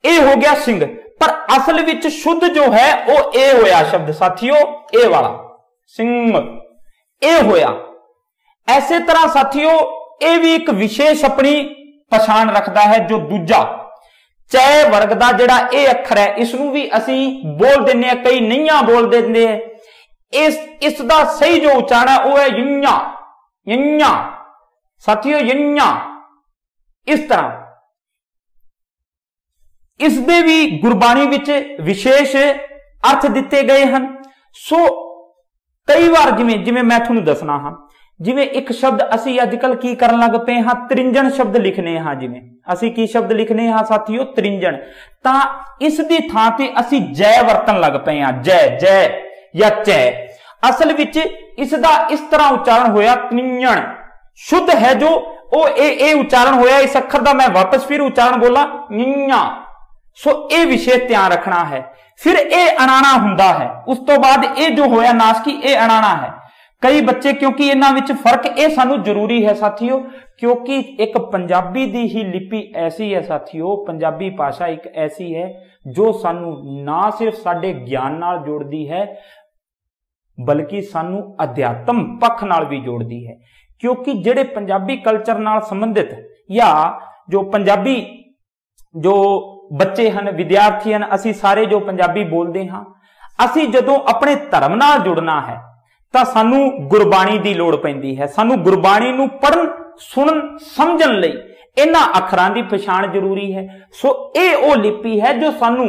ਇਹ ਹੋ ਗਿਆ ਸਿੰਘ। ਪਰ ਅਸਲ ਵਿੱਚ ਸ਼ੁੱਧ ਜੋ ਹੈ, ਉਹ ਇਹ ਹੋਇਆ ਸ਼ਬਦ। ਸਾਥੀਓ, ਇਹ ਵਾਲਾ। ਸਿੰਘ। ਇਹ ਹੋਇਆ। ਐਸੇ ਤਰ੍ਹਾਂ ਸਾਥੀਓ, ਇਹ ਵੀ ਇੱਕ ਵਿਸ਼ੇਸ਼ ਆਪਣੀ ਪਛਾਣ ਰੱਖਦਾ ਹੈ ਜੋ ਦੂਜਾ ਚੈ ਵਰਗ ਦਾ ਜਿਹੜਾ ਇਹ ਅੱਖਰ ਹੈ ਇਸ ਨੂੰ ਵੀ ਅਸੀਂ ਬੋਲ ਦਿੰਨੇ ਆ ਕਈ ਨਹੀਂਆਂ ਬੋਲ ਦਿੰਦੇ ਆ ਇਸ ਇਸ ਦਾ ਸਹੀ ਜੋ ਉਚਾਰਨ ਹੈ, ਉਹ ਹੈ ਯੰਨਾ ਯੰਨਾ ਸਾਥੀਓ ਯੰਨਾ ਇਸ ਤਰ੍ਹਾਂ। ਇਸ ਦੇ ਵੀ ਗੁਰਬਾਣੀ ਵਿੱਚ ਵਿਸ਼ੇਸ਼ ਅਰਥ ਦਿੱਤੇ ਗਏ ਹਨ। ਸੋ, ਕਈ ਵਾਰ ਜਿਵੇਂ ਜਿਵੇਂ ਮੈਂ ਤੁਹਾਨੂੰ ਦੱਸਣਾ ਹਾਂ ਜਿਵੇਂ ਇੱਕ ਸ਼ਬਦ ਅਸੀਂ ਅੱਜ ਕੱਲ ਕੀ ਕਰਨ ਲੱਗ ਪਏ ਹਾਂ? ਤ੍ਰਿੰਜਣ ਸ਼ਬਦ ਲਿਖਨੇ ਹਾਂ ਜਿਵੇਂ। ਅਸੀਂ ਕੀ ਸ਼ਬਦ ਲਿਖਨੇ ਹਾਂ ਸਾਥੀਓ? ਤ੍ਰਿੰਜਣ। ਤਾਂ ਇਸ ਦੀ ਥਾਂ ਤੇ ਅਸੀਂ ਜੈ ਵਰਤਣ ਲੱਗ ਪਏ ਹਾਂ। ਜੈ ਜੈ ਜਾਂ ਚੈ। ਅਸਲ ਵਿੱਚ ਇਸ ਦਾ ਇਸ ਤਰ੍ਹਾਂ ਉਚਾਰਨ ਹੋਇਆ ਤ੍ਰਿੰਜਣ। ਸ਼ੁੱਧ ਹੈ ਜੋ ਉਹ ਇਹ ਇਹ ਉਚਾਰਨ ਹੋਇਆ, ਇਸ ਅੱਖਰ ਦਾ ਮੈਂ ਵਾਪਸ ਫਿਰ ਉਚਾਰਨ ਬੋਲਾਂ, ਨਿਆ। ਸੋ ਇਹ ਵਿਸ਼ੇਸ਼ ਧਿਆਨ ਰੱਖਣਾ ਹੈ। ਫਿਰ ਇਹ ਅਣਾਣਾ ਹੁੰਦਾ ਹੈ। ਉਸ ਤੋਂ ਬਾਅਦ ਇਹ ਜੋ ਹੋਇਆ ਨਾਸਕੀ ਇਹ ਅਣਾਣਾ ਹੈ। ਕਈ ਬੱਚੇ ਕਿਉਂਕਿ ਇਹਨਾਂ ਵਿੱਚ ਫ਼ਰਕ ਇਹ ਸਾਨੂੰ ਜ਼ਰੂਰੀ ਹੈ ਸਾਥੀਓ, ਕਿਉਂਕਿ ਇੱਕ ਪੰਜਾਬੀ ਦੀ ਹੀ ਲਿਪੀ ਐਸੀ ਹੈ ਸਾਥੀਓ, ਪੰਜਾਬੀ ਭਾਸ਼ਾ ਇੱਕ ਐਸੀ ਹੈ ਜੋ ਸਾਨੂੰ ਨਾ ਸਿਰਫ ਸਾਡੇ ਗਿਆਨ ਨਾਲ ਜੋੜਦੀ ਹੈ, ਬਲਕਿ ਸਾਨੂੰ ਅਧਿਆਤਮ ਪੱਖ ਨਾਲ ਵੀ ਜੋੜਦੀ ਹੈ। ਕਿਉਂਕਿ ਜਿਹੜੇ ਪੰਜਾਬੀ ਕਲਚਰ ਨਾਲ ਸੰਬੰਧਿਤ ਜਾਂ ਜੋ ਪੰਜਾਬੀ ਜੋ ਬੱਚੇ ਹਨ, ਵਿਦਿਆਰਥੀ ਹਨ, ਅਸੀਂ ਸਾਰੇ ਜੋ ਪੰਜਾਬੀ ਬੋਲਦੇ ਹਾਂ, ਅਸੀਂ ਜਦੋਂ ਆਪਣੇ ਧਰਮ ਨਾਲ ਜੁੜਨਾ ਹੈ ਤਾਂ ਸਾਨੂੰ ਗੁਰਬਾਣੀ ਦੀ ਲੋੜ ਪੈਂਦੀ ਹੈ। ਸਾਨੂੰ ਗੁਰਬਾਣੀ ਨੂੰ ਪੜਨ ਸੁਣਨ, ਸਮਝਣ ਲਈ ਇਹਨਾਂ ਅੱਖਰਾਂ ਦੀ ਪਛਾਣ ਜ਼ਰੂਰੀ ਹੈ। ਸੋ ਇਹ ਉਹ ਲਿਪੀ ਹੈ ਜੋ ਸਾਨੂੰ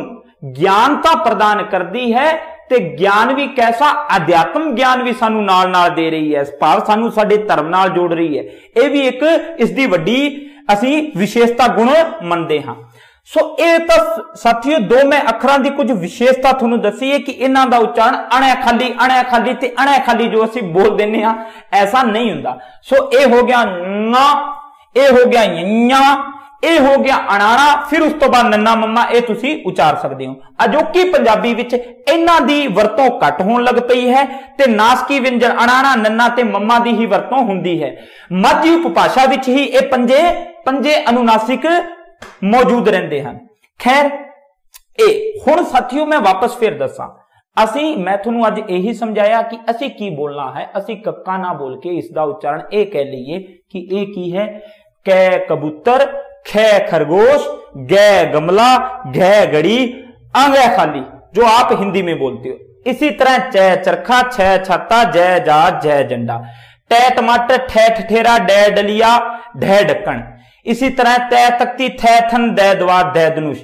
ਗਿਆਨਤਾ ਪ੍ਰਦਾਨ ਕਰਦੀ ਹੈ ਤੇ ਗਿਆਨ ਵੀ ਕੈਸਾ, ਅਧਿਆਤਮ ਗਿਆਨ ਵੀ ਸਾਨੂੰ ਨਾਲ ਨਾਲ ਦੇ ਰਹੀ ਹੈ। ਭਾਵ ਸਾਨੂੰ ਸਾਡੇ ਧਰਮ ਨਾਲ ਜੋੜ ਰਹੀ ਹੈ। ਇਹ ਵੀ ਇੱਕ ਇਸ ਦੀ ਵੱਡੀ ਅਸੀਂ ਵਿਸ਼ੇਸ਼ਤਾ ਗੁਣ ਮੰਨਦੇ ਹਾਂ। ਸੋ ਇਹ ਤਾਂ ਸਾਥੀਓ ਦੋ ਮੈਂ ਅੱਖਰਾਂ ਦੀ ਕੁਝ ਵਿਸ਼ੇਸ਼ਤਾ ਤੁਹਾਨੂੰ ਦੱਸੀ ਹੈ ਕਿ ਇਹਨਾਂ ਦਾ ਉਚਾਰਨ ਅਣਿਆ ਖਾਲੀ ਅਣਿਆ ਖਾਲੀ ਤੇ ਅਣਿਆ ਖਾਲੀ ਜੋ ਅਸੀਂ ਬੋਲ ਦਿੰਨੇ ਆ ਐਸਾ ਨਹੀਂ ਹੁੰਦਾ। ਸੋ ਇਹ ਹੋ ਗਿਆ ਨਾ, ਇਹ ਹੋ ਗਿਆ ਯੰਨਾ ਇਹ ਹੋ ਗਿਆ ਅਣਾਣਾ, ਫਿਰ ਉਸ ਤੋਂ ਬਾਅਦ ਨੰਨਾ ਮੰਮਾ, ਇਹ ਤੁਸੀਂ ਉਚਾਰ ਸਕਦੇ ਹੋ। ਅਜੋਕੀ ਪੰਜਾਬੀ ਵਿੱਚ ਇਹਨਾਂ ਦੀ ਵਰਤੋਂ ਘੱਟ ਹੋਣ ਲੱਗ ਪਈ ਹੈ ਤੇ ਨਾਸਕੀ ਵਿਅੰਜਨ ਅਣਾਣਾ, ਨੰਨਾ ਤੇ ਮੰਮਾ ਦੀ ਹੀ ਵਰਤੋਂ ਹੁੰਦੀ ਹੈ। ਮਾਝੀ ਉਪਭਾਸ਼ਾ ਵਿੱਚ ਹੀ ਇਹ ਪੰਜੇ ਪੰਜੇ ਅਨੁਨਾਸਿਕ ਮੌਜੂਦ ਰਹਿੰਦੇ ਹਨ ਖੈਰ ਇਹ ਹੁਣ ਸਾਥੀਓ ਮੈਂ ਵਾਪਸ ਫੇਰ ਦੱਸਾਂ ਅਸੀਂ ਮੈਂ ਤੁਹਾਨੂੰ ਅੱਜ ਇਹੀ ਸਮਝਾਇਆ ਕਿ ਅਸੀਂ ਕੀ ਬੋਲਣਾ ਹੈ ਅਸੀਂ ਕੱਕਾ ਨਾ ਬੋਲ ਕੇ ਇਸ ਦਾ ਉਚਾਰਨ ਇਹ ਕਹਿ ਲਈਏ ਕਿ ਇਹ ਕੀ ਹੈ ਕੈ ਕਬੂਤਰ ਖੈ ਖਰਗोश ਗੈ ਗਮਲਾ ਘੈ ਗੜੀ अंग है खाली जो आप हिंदी में बोलते हो इसी तरह चय चरखा छह छत्ता जय जहाज़ जय झंडा टै टमाटर ठैठ ठेरा डै डलिया ढै ढक्कन ਇसी ਤਰ੍ਹਾਂ ਤੈ ਤਕਤੀ ਥੈ ਦੈ ਦਵਾ ਦੈ ਦਨੁਸ਼।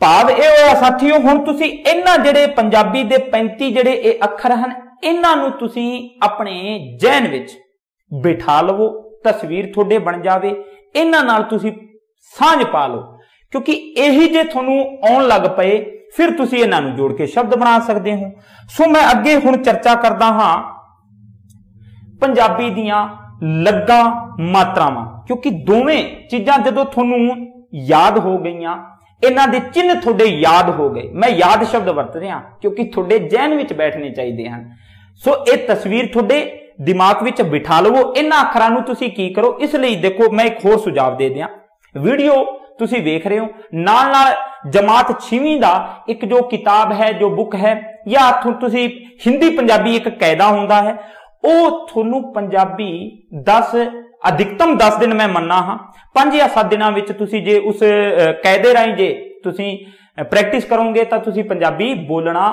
ਭਾਵ ਇਹ ਹੋਇਆ, ਸਾਥੀਓ, ਹੁਣ ਤੁਸੀਂ ਇਹਨਾਂ ਜਿਹੜੇ ਪੰਜਾਬੀ ਦੇ 35 ਜਿਹੜੇ ਇਹ ਅੱਖਰ ਹਨ, ਇਹਨਾਂ ਨੂੰ ਤੁਸੀਂ ਆਪਣੇ ਜਹਿਨ ਵਿੱਚ ਬਿਠਾ ਲਵੋ, ਤਸਵੀਰ ਤੁਹਾਡੇ ਬਣ ਜਾਵੇ, ਇਹਨਾਂ ਨਾਲ ਤੁਸੀਂ ਸਾਂਝ ਪਾ ਲਓ। ਕਿਉਂਕਿ ਇਹੀ ਜੇ ਤੁਹਾਨੂੰ ਆਉਣ ਲੱਗ ਪਏ, ਫਿਰ ਤੁਸੀਂ ਇਹਨਾਂ ਨੂੰ ਜੋੜ ਕੇ ਸ਼ਬਦ ਬਣਾ ਸਕਦੇ ਹੋ। ਸੋ ਮੈਂ ਅੱਗੇ ਹੁਣ ਚਰਚਾ ਕਰਦਾ ਹਾਂ, ਪੰਜਾਬੀ ਦੀਆਂ ਲੱਗਾ ਮਾਤਰਾਵਾਂ। ਕਿਉਂਕਿ ਦੋਵੇਂ ਚੀਜ਼ਾਂ ਜਦੋਂ ਤੁਹਾਨੂੰ ਯਾਦ ਹੋ ਗਈਆਂ, ਇਹਨਾਂ ਦੇ ਚਿੰਨ ਤੁਹਾਡੇ ਯਾਦ ਹੋ ਗਏ। ਮੈਂ ਯਾਦ ਸ਼ਬਦ ਵਰਤ ਰਿਹਾ, ਕਿਉਂਕਿ ਤੁਹਾਡੇ ਜੈਨ ਵਿੱਚ ਬੈਠਣੇ ਚਾਹੀਦੇ ਹਨ। ਸੋ ਇਹ ਤਸਵੀਰ ਤੁਹਾਡੇ ਦਿਮਾਗ ਵਿੱਚ ਬਿਠਾ ਲਵੋ। ਇਹਨਾਂ ਅੱਖਰਾਂ ਨੂੰ ਤੁਸੀਂ ਕੀ ਕਰੋ? ਇਸ ਲਈ ਦੇਖੋ, ਮੈਂ ਇੱਕ ਹੋਰ ਸੁਝਾਅ ਦੇ ਦਿਆਂ। ਵੀਡੀਓ ਤੁਸੀਂ ਵੇਖ ਰਹੇ ਹੋ। ਨਾਲ ਨਾਲ ਜਮਾਤ 6ਵੀਂ ਦਾ ਇੱਕ ਜੋ ਕਿਤਾਬ ਹੈ, ਜੋ ਬੁੱਕ ਹੈ, ਜਾਂ ਤੁਸੀਂ ਹਿੰਦੀ ਪੰਜਾਬੀ ਇੱਕ ਕਾਇਦਾ ਹੁੰਦਾ ਹੈ ਉਹ ਤੁਹਾਨੂੰ ਪੰਜਾਬੀ 10 ਅਧਿਕਤਮ 10 ਦਿਨ ਮੈਂ ਮੰਨਣਾ ਹਾਂ। 5 ਜਾਂ 7 ਦਿਨਾਂ ਵਿੱਚ ਤੁਸੀਂ ਜੇ ਉਸ ਕਾਇਦੇ ਰਾਹੀਂ ਜੇ ਤੁਸੀਂ ਪ੍ਰੈਕਟਿਸ ਕਰੋਗੇ ਤਾਂ ਤੁਸੀਂ ਪੰਜਾਬੀ ਬੋਲਣਾ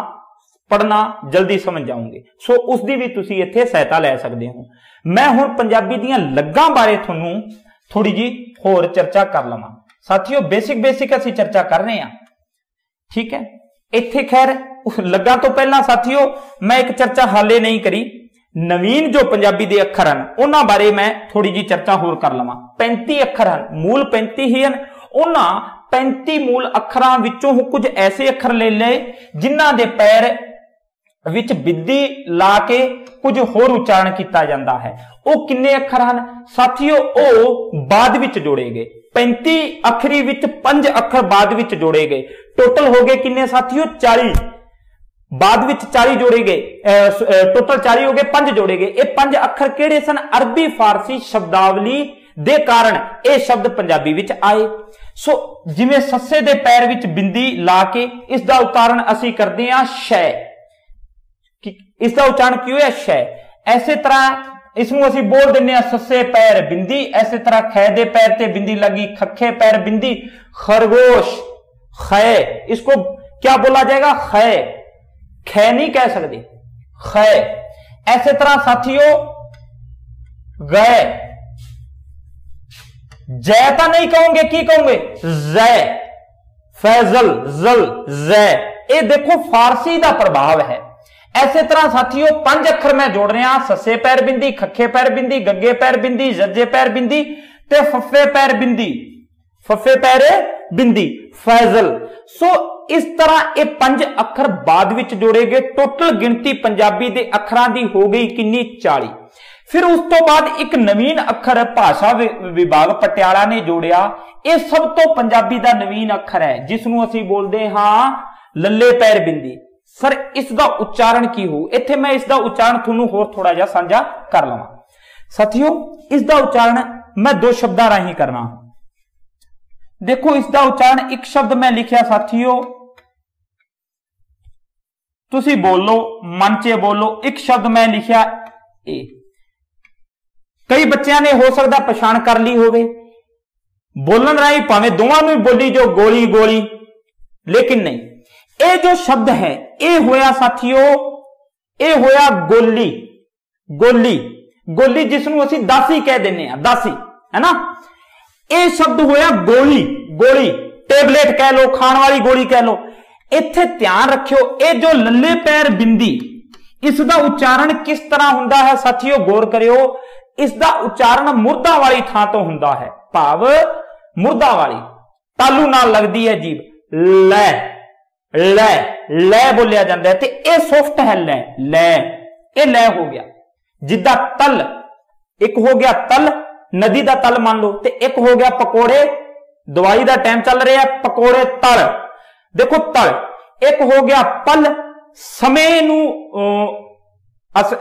ਪੜਨਾ ਜਲਦੀ ਸਮਝ ਜਾਓਗੇ। ਸੋ ਉਸ ਦੀ ਵੀ ਤੁਸੀਂ ਇੱਥੇ ਸਹਾਇਤਾ ਲੈ ਸਕਦੇ ਹੋ। ਮੈਂ ਹੁਣ ਪੰਜਾਬੀ ਦੀਆਂ ਲੱਗਾਂ ਬਾਰੇ ਤੁਹਾਨੂੰ ਥੋੜੀ ਜੀ ਹੋਰ ਚਰਚਾ ਕਰ ਲਵਾਂ। ਸਾਥੀਓ ਬੇਸਿਕ ਬੇਸਿਕ ਅਸੀਂ ਚਰਚਾ ਕਰ ਰਹੇ ਹਾਂ। ਠੀਕ ਹੈ? ਇੱਥੇ ਖੈਰ ਲੱਗਾਂ ਤੋਂ ਪਹਿਲਾਂ ਸਾਥੀਓ, ਮੈਂ ਇੱਕ ਚਰਚਾ ਹਾਲੇ ਨਹੀਂ ਕਰੀ। ਨਵੀਨ ਜੋ ਪੰਜਾਬੀ ਦੇ ਅੱਖਰ ਹਨ, ਉਹਨਾਂ ਬਾਰੇ ਮੈਂ ਥੋੜੀ ਜੀ ਚਰਚਾ ਹੋਰ ਕਰ ਲਵਾਂ। 35 ਅੱਖਰ ਹਨ, ਮੂਲ 35 ਹੀ ਹਨ। ਉਹਨਾਂ 35 ਮੂਲ ਅੱਖਰਾਂ ਵਿੱਚੋਂ ਕੁਝ ਐਸੇ ਅੱਖਰ ਲੈ ਲਏ, ਜਿਨ੍ਹਾਂ ਦੇ ਪੈਰ ਵਿੱਚ ਬਿੱਦੀ ਲਾ ਕੇ ਕੁਝ ਹੋਰ ਉਚਾਰਨ ਕੀਤਾ ਜਾਂਦਾ ਹੈ। ਉਹ ਕਿੰਨੇ ਅੱਖਰ ਹਨ? ਸਾਥੀਓ, ਉਹ ਬਾਅਦ ਵਿੱਚ ਜੋੜੇ ਗਏ। 35 ਅੱਖਰੀ ਵਿੱਚ 5 ਅੱਖਰ ਬਾਅਦ ਵਿੱਚ ਜੋੜੇ ਗਏ। ਟੋਟਲ ਹੋ ਗਏ ਕਿੰਨੇ ਸਾਥੀਓ? 40 ਬਾਅਦ ਵਿੱਚ 40 ਜੋੜੇ ਗਏ ਟੋਟਲ 40 ਹੋ ਗਏ 5 ਜੋੜੇ ਗਏ ਇਹ 5 ਅੱਖਰ ਕਿਹੜੇ ਸਨ ਅਰਬੀ ਫਾਰਸੀ ਸ਼ਬਦਾਵਲੀ ਦੇ ਕਾਰਨ ਇਹ ਸ਼ਬਦ ਪੰਜਾਬੀ ਵਿੱਚ ਆਏ ਸੋ ਜਿਵੇਂ ਸੱਸੇ ਦੇ ਪੈਰ ਵਿੱਚ ਬਿੰਦੀ ਲਾ ਕੇ ਇਸ ਦਾ ਉਚਾਰਨ ਅਸੀਂ ਕਰਦੇ ਹਾਂ ਸ਼ੈ ਇਸ ਦਾ ਉਚਾਰਨ ਕੀ ਹੋਇਆ ਸ਼ੈ ਐਸੇ ਤਰ੍ਹਾਂ ਇਸ ਨੂੰ ਅਸੀਂ ਬੋਲ ਦਿੰਨੇ ਆ ਸੱਸੇ ਪੈਰ ਬਿੰਦੀ ਐਸੇ ਤਰ੍ਹਾਂ ਖੈ ਦੇ ਪੈਰ ਤੇ ਬਿੰਦੀ ਲੱਗੀ ਖੱਖੇ ਪੈਰ ਬਿੰਦੀ ਖਰਗੋਸ਼ ਖੈ ਇਸ को क्या बोला जाएगा खै खै नहीं कह सकते खै ऐसे तरह साथियों गए जय तो नहीं कहोगे की कहोगे जय फैजल जल जय ये देखो फारसी का प्रभाव है ਐਸੇ ਤਰ੍ਹਾਂ ਸਾਥੀਓ ਪੰਜ ਅੱਖਰ ਮੈਂ ਜੋੜ ਰਿਹਾ ਸੱਸੇ ਪੈਰ ਬਿੰਦੀ ਖੱਖੇ ਪੈਰ ਬਿੰਦੀ ਗੱਗੇ ਪੈਰ ਬਿੰਦੀ ਜੱਜੇ ਪੈਰ ਬਿੰਦੀ ਤੇ ਫੱਫੇ ਪੈਰ ਬਿੰਦੀ ਫੱਫੇ ਪੈਰ ਬਿੰਦੀ ਫੈਜ਼ਲ ਸੋ ਇਸ ਤਰ੍ਹਾਂ ਇਹ ਪੰਜ ਅੱਖਰ ਬਾਅਦ ਵਿੱਚ ਜੋੜੇ ਗਏ। ਟੋਟਲ ਗਿਣਤੀ ਪੰਜਾਬੀ ਦੇ ਅੱਖਰਾਂ ਦੀ ਹੋ ਗਈ ਕਿੰਨੀ? 40 ਫਿਰ ਉਸ ਤੋਂ ਬਾਅਦ ਇੱਕ ਨਵੀਨ ਅੱਖਰ ਭਾਸ਼ਾ ਵਿਭਾਗ ਪਟਿਆਲਾ ਨੇ ਜੋੜਿਆ। ਇਹ ਸਭ ਤੋਂ ਪੰਜਾਬੀ ਦਾ ਨਵੀਨ ਅੱਖਰ ਹੈ ਜਿਸ ਨੂੰ ਅਸੀਂ ਬੋਲਦੇ ਹਾਂ ਲੱਲੇ ਪੈਰ ਬਿੰਦੀ। ਸਰ, ਇਸ ਦਾ ਉਚਾਰਨ ਕੀ ਹੋ ਇੱਥੇ ਮੈਂ ਇਸ ਦਾ ਉਚਾਰਨ ਤੁਹਾਨੂੰ ਹੋਰ ਥੋੜਾ ਜਿਹਾ ਸਾਂਝਾ ਕਰ ਲਵਾਂ। ਸਾਥੀਓ, ਇਸ ਦਾ ਉਚਾਰਨ ਮੈਂ ਦੋ ਸ਼ਬਦਾਂ ਰਾਹੀਂ ਕਰਨਾ। ਦੇਖੋ, ਇਸ ਦਾ ਉਚਾਰਨ ਇੱਕ ਸ਼ਬਦ ਮੈਂ ਲਿਖਿਆ, ਸਾਥੀਓ ਤੁਸੀਂ ਬੋਲੋ, ਮਨ 'ਚ ਬੋਲੋ, ਇੱਕ ਸ਼ਬਦ ਮੈਂ ਲਿਖਿਆ ਏ ਕਈ ਬੱਚਿਆਂ ਨੇ ਹੋ ਸਕਦਾ ਪਛਾਣ ਕਰ ਲਈ ਹੋਵੇ। ਬੋਲਣ ਰਾਹੀਂ ਭਾਵੇਂ ਦੋਵਾਂ ਨੂੰ ਬੋਲੀ ਜੋ ਗੋਲੀ ਗੋਲੀ, ਲੇਕਿਨ ਨਹੀਂ। ਇਹ ਜੋ ਸ਼ਬਦ ਹੈ, ਇਹ ਹੋਇਆ ਸਾਥੀਓ, ਇਹ ਹੋਇਆ ਗੋਲੀ ਗੋਲੀ। ਗੋਲੀ ਜਿਸ ਨੂੰ ਅਸੀਂ ਦਾਸੀ ਕਹਿ ਦਿੰਨੇ ਆ ਦਾਸੀ ਹੈਨਾ ਇਹ ਸ਼ਬਦ ਹੋਇਆ ਗੋਲੀ ਗੋਲੀ। ਟੈਬਲੇਟ ਕਹਿ ਲੋ ਖਾਣ ਵਾਲੀ ਗੋਲੀ ਕਹਿ ਲੋ ਇੱਥੇ ਧਿਆਨ ਰੱਖਿਓ, ਇਹ ਜੋ ਲੱਲੇ ਪੈਰ ਬਿੰਦੀ ਇਸ ਦਾ ਉਚਾਰਨ ਕਿਸ ਤਰ੍ਹਾਂ ਹੁੰਦਾ ਹੈ ਸਾਥੀਓ, ਗੌਰ ਕਰਿਓ ਇਸ ਦਾ ਉਚਾਰਨ ਮੁਰਦਾ ਵਾਲੀ ਥਾਂ ਤੋਂ ਹੁੰਦਾ ਹੈ। ਭਾਵ, ਮੁਰਦਾ ਵਾਲੀ, ਤਾਲੂ ਨਾਲ ਲੱਗਦੀ ਹੈ ਜੀਬ ਲੈ ਲੈ ਲੈ ਬੋਲਿਆ ਜਾਂਦਾ ਹੈ ਤੇ ਇਹ ਸੌਫਟ ਹੈ ਲੈ ਲੈ, ਇਹ ਲੈ ਹੋ ਗਿਆ। ਜਿੱਦਾਂ ਤਲ, ਇੱਕ ਹੋ ਗਿਆ ਤਲ, ਨਦੀ ਦਾ ਤਲ ਮੰਨ ਲਓ, ਤੇ ਇੱਕ ਹੋ ਗਿਆ ਪਕੌੜੇ, ਦਵਾਈ ਦਾ ਟਾਈਮ ਚੱਲ ਰਿਹਾ ਪਕੌੜੇ ਤਲ। ਦੇਖੋ ਤਲ ਇੱਕ ਹੋ ਗਿਆ ਪਲ, ਸਮੇਂ ਨੂੰ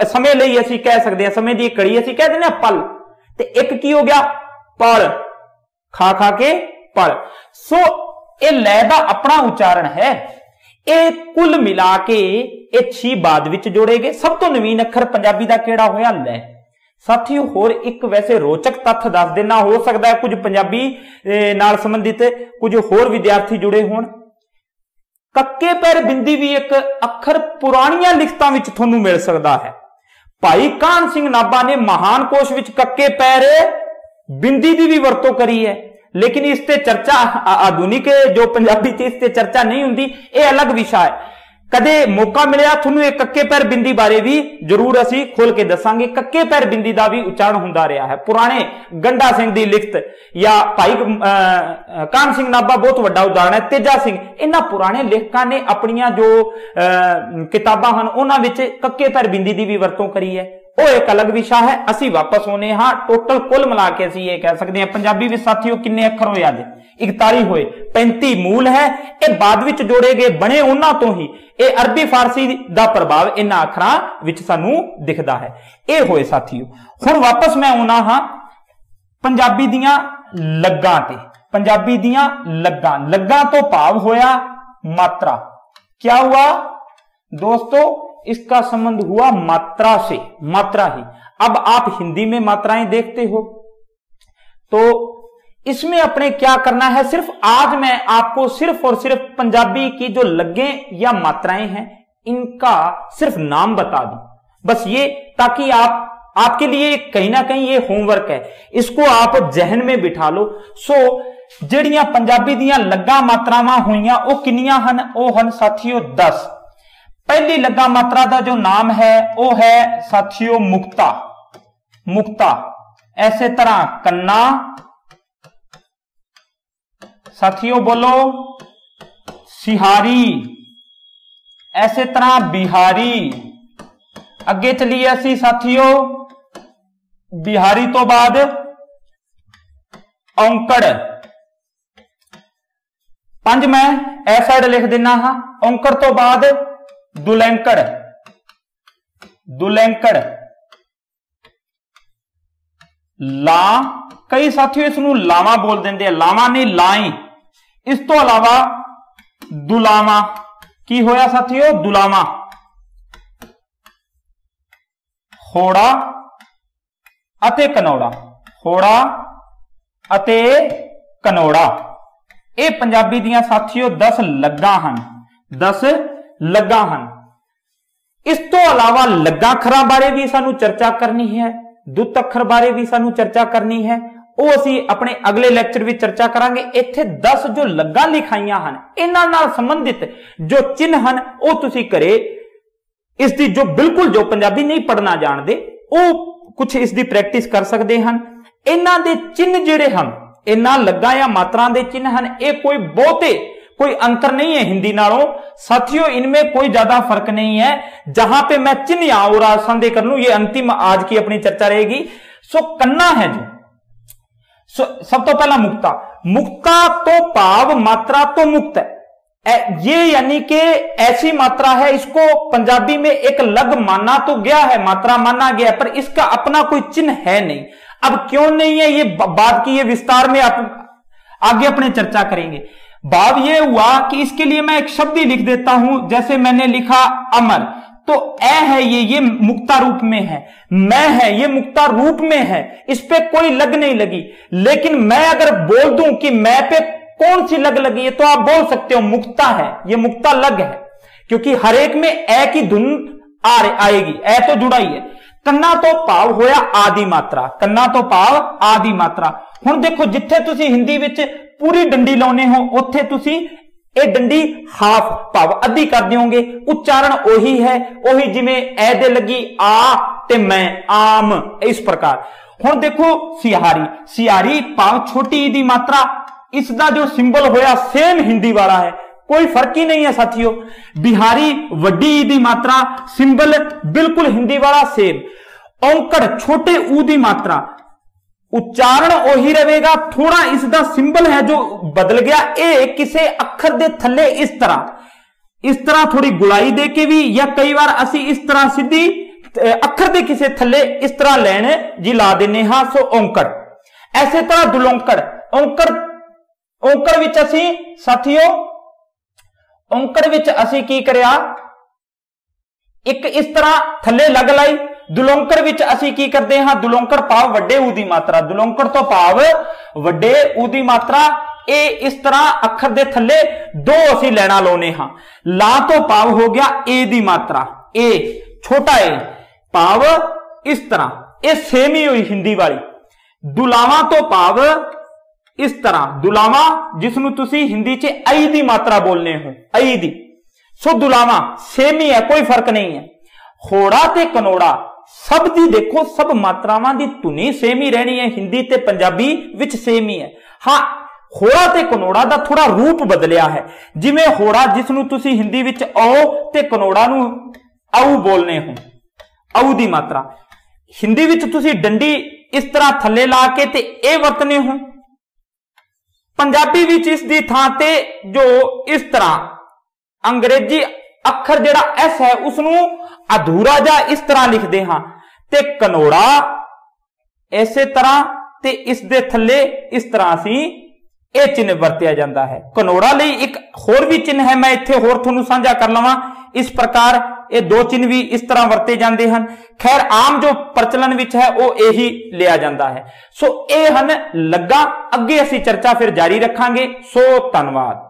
ਸਮੇਂ ਲਈ ਅਸੀਂ ਕਹਿ ਸਕਦੇ ਹਾਂ, ਸਮੇਂ ਦੀ ਕੜੀ ਅਸੀਂ ਕਹਿ ਦਿੰਦੇ ਹਾਂ ਪਲ। ਤੇ ਇੱਕ ਕੀ ਹੋ ਗਿਆ? ਪਲ। ਖਾ ਖਾ ਕੇ ਪਲ। ਸੋ ਇਹ ਲੈ ਦਾ ਆਪਣਾ ਉਚਾਰਨ ਹੈ। ਇਹ ਕੁੱਲ ਮਿਲਾ ਕੇ ਇਹ ਛੀ ਬਾਦ ਵਿੱਚ ਜੋੜੇਗੇ ਸਭ ਤੋਂ ਨਵੀਨ ਅੱਖਰ ਪੰਜਾਬੀ ਦਾ ਕਿਹੜਾ ਹੋਇਆ? ਲੈ। ਸਾਥੀਓ, ਹੋਰ ਇੱਕ ਵੈਸੇ ਰੋਚਕ ਤੱਥ ਦੱਸ ਦੇਣਾ ਹੋ ਸਕਦਾ ਹੈ ਕੁਝ ਪੰਜਾਬੀ ਨਾਲ ਸੰਬੰਧਿਤ ਕੁਝ ਹੋਰ ਵਿਦਿਆਰਥੀ ਜੁੜੇ ਹੋਣ। ਕੱਕੇ ਪੈਰ ਬਿੰਦੀ ਵੀ ਇੱਕ ਅੱਖਰ ਪੁਰਾਣੀਆਂ ਲਿਖਤਾਂ ਵਿੱਚ ਤੁਹਾਨੂੰ ਮਿਲ ਸਕਦਾ ਹੈ। ਭਾਈ ਕਾਨ ਸਿੰਘ ਨਾਬਾ ਨੇ ਮਹਾਨ ਕੋਸ਼ ਵਿੱਚ ਕੱਕੇ ਪੈਰ ਬਿੰਦੀ ਦੀ ਵੀ ਵਰਤੋਂ ਕਰੀ ਹੈ। ਲੇਕਿਨ ਇਸ ਤੇ ਚਰਚਾ ਆਧੁਨਿਕ ਜੋ ਪੰਜਾਬੀ ਤੇ ਇਸ ਤੇ ਚਰਚਾ ਨਹੀਂ ਹੁੰਦੀ, ਇਹ ਅਲੱਗ ਵਿਸ਼ਾ ਹੈ। ਕਦੇ ਮੌਕਾ ਮਿਲਿਆ ਤੁਹਾਨੂੰ ਇਹ ਕੱਕੇ ਪੈਰ ਬਿੰਦੀ ਬਾਰੇ ਵੀ? ਜ਼ਰੂਰ ਅਸੀਂ ਖੋਲ ਕੇ ਦੱਸਾਂਗੇ। ਕੱਕੇ ਪੈਰ ਬਿੰਦੀ ਦਾ ਵੀ ਉਚਾਰਨ ਹੁੰਦਾ ਰਿਹਾ ਹੈ। ਪੁਰਾਣੇ ਗੰਡਾ ਸਿੰਘ ਦੀ ਲਿਖਤ ਜਾਂ ਭਾਈ ਕਾਨ ਸਿੰਘ ਨਾਭਾ ਬਹੁਤ ਵੱਡਾ ਉਦਾਹਰਣ ਹੈ। ਤੇਜਾ ਸਿੰਘ। ਇਹਨਾਂ ਪੁਰਾਣੇ ਲੇਖਕਾਂ ਨੇ ਆਪਣੀਆਂ ਜੋ ਕਿਤਾਬਾਂ ਹਨ, ਉਹਨਾਂ ਵਿੱਚ ਕੱਕੇ ਪੈਰ ਬਿੰਦੀ ਦੀ ਵੀ ਵਰਤੋਂ ਕਰੀ ਹੈ। ਉਹ ਇੱਕ ਅਲੱਗ ਵਿਸ਼ਾ ਹੈ। ਅਸੀਂ ਵਾਪਸ ਹੋਨੇ ਹਾਂ। ਟੋਟਲ ਕੁੱਲ ਮਿਲਾ ਕੇ ਅਸੀਂ ਇਹ ਕਹਿ ਸਕਦੇ ਹਾਂ। ਪੰਜਾਬੀ ਵਿੱਚ ਸਾਥੀਓ, ਕਿੰਨੇ ਅੱਖਰ ਹੋਏ ਅੱਜ? 41 ਹੋਏ 35 ਮੂਲ ਹੈ ਇਹ ਬਾਅਦ ਵਿੱਚ ਜੋੜੇ ਗਏ ਬਣੇ ਉਹਨਾਂ ਤੋਂ ਹੀ ਇਹ ਅਰਬੀ ਫਾਰਸੀ ਦਾ ਪ੍ਰਭਾਵ ਇਹਨਾਂ ਅੱਖਰਾਂ ਵਿੱਚ ਸਾਨੂੰ ਦਿਖਦਾ ਹੈ ਇਹ ਹੋਏ ਸਾਥੀਓ ਹੁਣ ਵਾਪਸ ਮੈਂ ਆਉਣਾ ਹਾਂ ਪੰਜਾਬੀ ਦੀਆਂ ਲੱਗਾਂ ਤੇ ਪੰਜਾਬੀ ਦੀਆਂ ਲੱਗਾ ਲੱਗਾ ਤੋਂ ਭਾਵ ਹੋਇਆ मात्रा क्या हुआ दोस्तों इसका संबंध हुआ मात्रा से मात्रा ही अब आप हिंदी में मात्राएं देखते हो तो इसमें अपने क्या करना है सिर्फ आज मैं आपको सिर्फ और सिर्फ पंजाबी की जो लगे या मात्राएं हैं इनका सिर्फ नाम बता दूं बस ये ताकि आप आपके लिए कहीं ना कहीं ये होमवर्क है इसको आप जहन में बिठा लो सो ਜਿਹੜੀਆਂ ਪੰਜਾਬੀ ਦੀਆਂ ਲੱਗਾ ਮਾਤਰਾਵਾਂ ਹੋਈਆਂ ਉਹ ਕਿੰਨੀਆਂ ਹਨ ਉਹ ਹਨ ਸਾਥੀਓ 10 ਪਹਿਲੀ ਲੱਗਾ ਮਾਤਰਾ ਦਾ ਜੋ ਨਾਮ ਹੈ ਉਹ ਹੈ ਸਾਥੀਓ ਮੁਕਤਾ ਮੁਕਤਾ ਐਸੇ ਤਰ੍ਹਾਂ ਕੰਨਾ ਸਾਥੀਓ ਬੋਲੋ, ਸਿਹਾਰੀ, ਐਸੇ ਤਰ੍ਹਾਂ ਬਿਹਾਰੀ। ਅੱਗੇ ਚਲੀਏ ਅਸੀਂ ਸਾਥੀਓ, ਬਿਹਾਰੀ ਤੋਂ ਬਾਅਦ ਔਂਕੜ। ਪੰਜ ਮੈਂ ਐ ਸਾਈਡ ਲਿਖ ਦਿੰਨਾ ਹਾਂ, ਔਂਕੜ ਤੋਂ ਬਾਅਦ ਦੁਲੈਂਕੜ। ਦੁਲੈਂਕੜ। ਲਾ, ਕਈ ਸਾਥੀਓ ਇਸ ਨੂੰ ਲਾਵਾ ਬੋਲ ਦਿੰਦੇ ਆ, ਲਾਵਾ ਨਹੀਂ, ਲਾਈ। ਇਸ ਤੋਂ ਇਲਾਵਾ ਦੁਲਾਵਾ ਕੀ ਹੋਇਆ ਸਾਥੀਓ? ਦੁਲਾਵਾ ਹੋੜਾ ਅਤੇ ਕਨੌੜਾ। ਹੋੜਾ ਅਤੇ ਕਨੌੜਾ। ਇਹ ਪੰਜਾਬੀ ਦੀਆਂ ਸਾਥੀਓ 10 ਲੱਗਾ ਹਨ। 10 ਲੱਗਾ ਹਨ। ਇਸ ਤੋਂ ਇਲਾਵਾ ਲੱਗਾ ਅੱਖਰਾਂ ਬਾਰੇ ਵੀ ਸਾਨੂੰ ਚਰਚਾ ਕਰਨੀ ਹੈ, ਦੁੱਤ ਅੱਖਰ ਬਾਰੇ ਵੀ ਸਾਨੂੰ ਚਰਚਾ ਕਰਨੀ ਹੈ। ਉਹ ਅਸੀਂ ਆਪਣੇ ਅਗਲੇ ਲੈਕਚਰ ਵਿੱਚ ਚਰਚਾ ਕਰਾਂਗੇ ਇੱਥੇ 10 ਜੋ ਲੱਗਾ ਲਿਖਾਈਆਂ ਹਨ ਇਹਨਾਂ ਨਾਲ ਸੰਬੰਧਿਤ ਜੋ ਚਿੰਨ ਹਨ ਉਹ ਤੁਸੀਂ ਘਰੇ ਇਸ ਦੀ ਜੋ ਬਿਲਕੁਲ ਜੋ ਪੰਜਾਬੀ ਨਹੀਂ ਪੜਨਾ ਜਾਣਦੇ ਉਹ ਕੁਝ ਇਸ ਦੀ ਪ੍ਰੈਕਟਿਸ ਕਰ ਸਕਦੇ ਹਨ ਇਹਨਾਂ ਦੇ ਚਿੰਨ ਜਿਹੜੇ ਹਨ ਇਹਨਾਂ ਲੱਗਾ ਜਾਂ ਮਾਤਰਾ ਦੇ ਚਿੰਨ ਹਨ ਇਹ ਕੋਈ ਬਹੁਤੇ कोई अंतर नहीं है हिंदी नालों साथियों इनमें कोई ज्यादा फर्क नहीं है जहां पे मैं चिन्ह और संदेह कर लू ये अंतिम आज की अपनी चर्चा रहेगी सो कन्ना है जो सो सब तो पहला मुक्ता। मुक्ता तो पाव, मात्रा तो मुक्त है। ये यानी कि ऐसी मात्रा है, इसको पंजाबी में एक लग माना तो गया है, मात्रा माना गया पर इसका अपना कोई चिन्ह है नहीं। अब क्यों नहीं है ये बात की ये विस्तार में आप आगे अपने चर्चा करेंगे। भाव ये हुआ कि इसके लिए मैं एक शब्द ही लिख देता हूँ, जैसे मैंने लिखा अमर। तो ए है ये ये मुक्ता रूप में है मैं है ये मुक्ता रूप में है इस पे कोई लग नहीं लगी लेकिन मैं अगर बोल दूं कि मैं पे कौन सी लग लगी है तो आप बोल सकते हो मुक्ता है ये मुक्ता लग है क्योंकि हर एक में ए की धुन आ आएगी ए तो जुड़ा ही है ਕੰਨਾ ਤੋਂ ਭਾਵ ਹੋਇਆ ਆਦੀ ਮਾਤਰਾ ਕੰਨਾ ਤੋਂ ਭਾਵ ਆਦੀ ਮਾਤਰਾ ਹੁਣ ਦੇਖੋ ਜਿੱਥੇ ਤੁਸੀਂ ਹਿੰਦੀ ਵਿੱਚ ਪੂਰੀ ਡੰਡੀ ਲਾਉਨੇ ਹੋ ਉੱਥੇ ਤੁਸੀਂ ਇਹ ਡੰਡੀ ਹਾਫ ਭਾਵ ਅੱਧੀ ਕਰ ਦਿਓਗੇ ਉਚਾਰਨ ਉਹੀ ਹੈ ਉਹੀ ਜਿਵੇਂ ਐ ਦੇ ਲੱਗੀ ਆ ਤੇ ਮੈਂ ਆਮ ਇਸ ਪ੍ਰਕਾਰ ਹੁਣ ਦੇਖੋ ਸਿਹਾਰੀ ਸਿਹਾਰੀ ਭਾਵ ਛੋਟੀ ਦੀ ਮਾਤਰਾ ਇਸ ਦਾ ਜੋ ਸਿੰਬਲ ਹੋਇਆ ਸੇਮ ਹਿੰਦੀ ਵਾਲਾ ਹੈ कोई फर्क ही नहीं है साथियों बिहारी वड्डी ईदी मात्रा सिंबल बिल्कुल हिंदी वाला सेम औंकड़ छोटे ऊ दी मात्रा ਉਚਾਰਨ ਉਹੀ ਰਹੇਗਾ। ਥੋੜਾ ਇਸ ਦਾ ਸਿੰਬਲ ਹੈ ਜੋ ਬਦਲ ਗਿਆ। ਇਹ ਕਿਸੇ ਅੱਖਰ ਦੇ ਥੱਲੇ ਇਸ ਤਰ੍ਹਾਂ। ਇਸ ਤਰ੍ਹਾਂ ਥੋੜੀ ਗੁਲਾਈ ਦੇ ਕੇ ਵੀ ਜਾਂ ਕਈ ਵਾਰ ਅਸੀਂ ਇਸ ਤਰ੍ਹਾਂ ਸਿੱਧੀ ਅੱਖਰ ਦੇ ਕਿਸੇ ਥੱਲੇ ਇਸ ਤਰ੍ਹਾਂ ਲੈਣ ਜੀ ਲਾ ਦਿੰਨੇ ਹਾਂ। ਸੋ ਔਂਕੜ। ਐਸੇ ਤਰ੍ਹਾਂ ਦੁਲੌਂਕੜ। ਔਂਕੜ ਔਂਕੜ ਵਿੱਚ ਅਸੀਂ, ਸਾਥੀਓ, ਔਂਕੜ ਵਿੱਚ ਅਸੀਂ ਕੀ ਕਰਿਆ? ਇੱਕ ਇਸ ਤਰ੍ਹਾਂ ਥੱਲੇ ਲੱਗ ਲਾਈ। ਦੁਲੋਂਕੜ ਵਿੱਚ ਅਸੀਂ ਕੀ ਕਰਦੇ ਹਾਂ? ਦੁਲੋਂਕੜ ਭਾਵ ਵੱਡੇ ਊ ਦੀ ਮਾਤਰਾ। ਦੁਲੋਂਕੜ ਤੋਂ ਭਾਵ ਵੱਡੇ ਊ ਦੀ ਮਾਤਰਾ, ਇਹ ਇਸ ਤਰ੍ਹਾਂ ਅੱਖਰ ਦੇ ਥੱਲੇ ਦੋ ਅਸੀਂ ਲੈਣਾ ਲਾਉਨੇ ਹਾਂ। ਲਾ ਤੋਂ ਭਾਵ ਹੋ ਗਿਆ ਏ ਦੀ ਮਾਤਰਾ। ਏ, ਛੋਟਾ ਏ। ਭਾਵ ਇਸ ਤਰ੍ਹਾਂ। ਇਹ ਸੇਮ ਹੀ ਹੋਈ ਹਿੰਦੀ ਵਾਲੀ। ਦੁਲਾਵਾ ਤੋਂ ਭਾਵ ਇਸ ਤਰ੍ਹਾਂ। ਦੁਲਾਵਾ ਜਿਸ ਨੂੰ ਤੁਸੀਂ ਹਿੰਦੀ 'ਚ ਅਈ ਦੀ ਮਾਤਰਾ ਬੋਲਨੇ ਹੋ। ਅਈ ਦੀ। ਸੋ ਦੁਲਾਵਾ ਸੇਮ ਹੀ ਹੈ, ਕੋਈ ਫ਼ਰਕ ਨਹੀਂ ਹੈ। ਹੋੜਾ ਤੇ ਕਨੋੜਾ। ਸਭ ਦੀ ਦੇਖੋ, ਸਭ ਮਾਤਰਾਵਾਂ ਦੀ ਧੁਨੀ ਸੇਮ ਹੀ ਰਹਿਣੀ ਹੈ, ਹਿੰਦੀ ਤੇ ਪੰਜਾਬੀ ਵਿੱਚ ਸੇਮ ਹੀ ਹੈ। ਹਾਂ, ਹੋੜਾ ਤੇ ਕਨੋੜਾ ਦਾ ਥੋੜਾ ਰੂਪ ਬਦਲਿਆ ਹੈ। ਜਿਵੇਂ ਹੋੜਾ ਜਿਸ ਨੂੰ ਤੁਸੀਂ ਹਿੰਦੀ ਵਿੱਚ ਔ ਤੇ ਕਨੋੜਾ ਨੂੰ ਆਉ ਬੋਲਨੇ ਹੋ। ਆਉ ਦੀ ਮਾਤਰਾ। ਹਿੰਦੀ ਵਿੱਚ ਤੁਸੀਂ ਡੰਡੀ ਇਸ ਤਰ੍ਹਾਂ ਥੱਲੇ ਲਾ ਕੇ ਤੇ ਇਹ ਵਰਤਨੇ ਹੋ। ਪੰਜਾਬੀ ਵਿੱਚ ਇਸ ਦੀ ਥਾਂ ਤੇ ਜੋ ਇਸ ਤਰ੍ਹਾਂ ਅੰਗਰੇਜ਼ੀ ਅੱਖਰ ਜਿਹੜਾ ਐਸ ਹੈ ਉਸ ਨੂੰ ਅਧੂਰਾ ਜਾਂ ਇਸ ਤਰ੍ਹਾਂ ਲਿਖਦੇ ਹਾਂ। ਤੇ ਕਨੋੜਾ ਇਸੇ ਤਰ੍ਹਾਂ ਤੇ ਇਸ ਦੇ ਥੱਲੇ ਇਸ ਤਰ੍ਹਾਂ ਅਸੀਂ ਇਹ ਚਿੰਨ ਵਰਤਿਆ ਜਾਂਦਾ ਹੈ। ਕਨੋੜਾ ਲਈ ਇੱਕ ਹੋਰ ਵੀ ਚਿੰਨ ਹੈ, ਮੈਂ ਇੱਥੇ ਹੋਰ ਤੁਹਾਨੂੰ ਸਾਂਝਾ ਕਰ ਲਵਾਂ। ਇਸ ਪ੍ਰਕਾਰ ਇਹ ਦੋ ਚਿੰਨ ਵੀ ਇਸ ਤਰ੍ਹਾਂ ਵਰਤੇ ਜਾਂਦੇ ਹਨ। ਖੈਰ, ਆਮ ਜੋ ਪ੍ਰਚਲਨ ਵਿੱਚ ਹੈ, ਉਹ ਇਹੀ ਲਿਆ ਜਾਂਦਾ ਹੈ। ਸੋ ਇਹ ਹਨ, ਲੱਗਾ, ਅੱਗੇ ਅਸੀਂ ਚਰਚਾ ਫਿਰ ਜਾਰੀ ਰੱਖਾਂਗੇ। ਸੋ ਧੰਨਵਾਦ।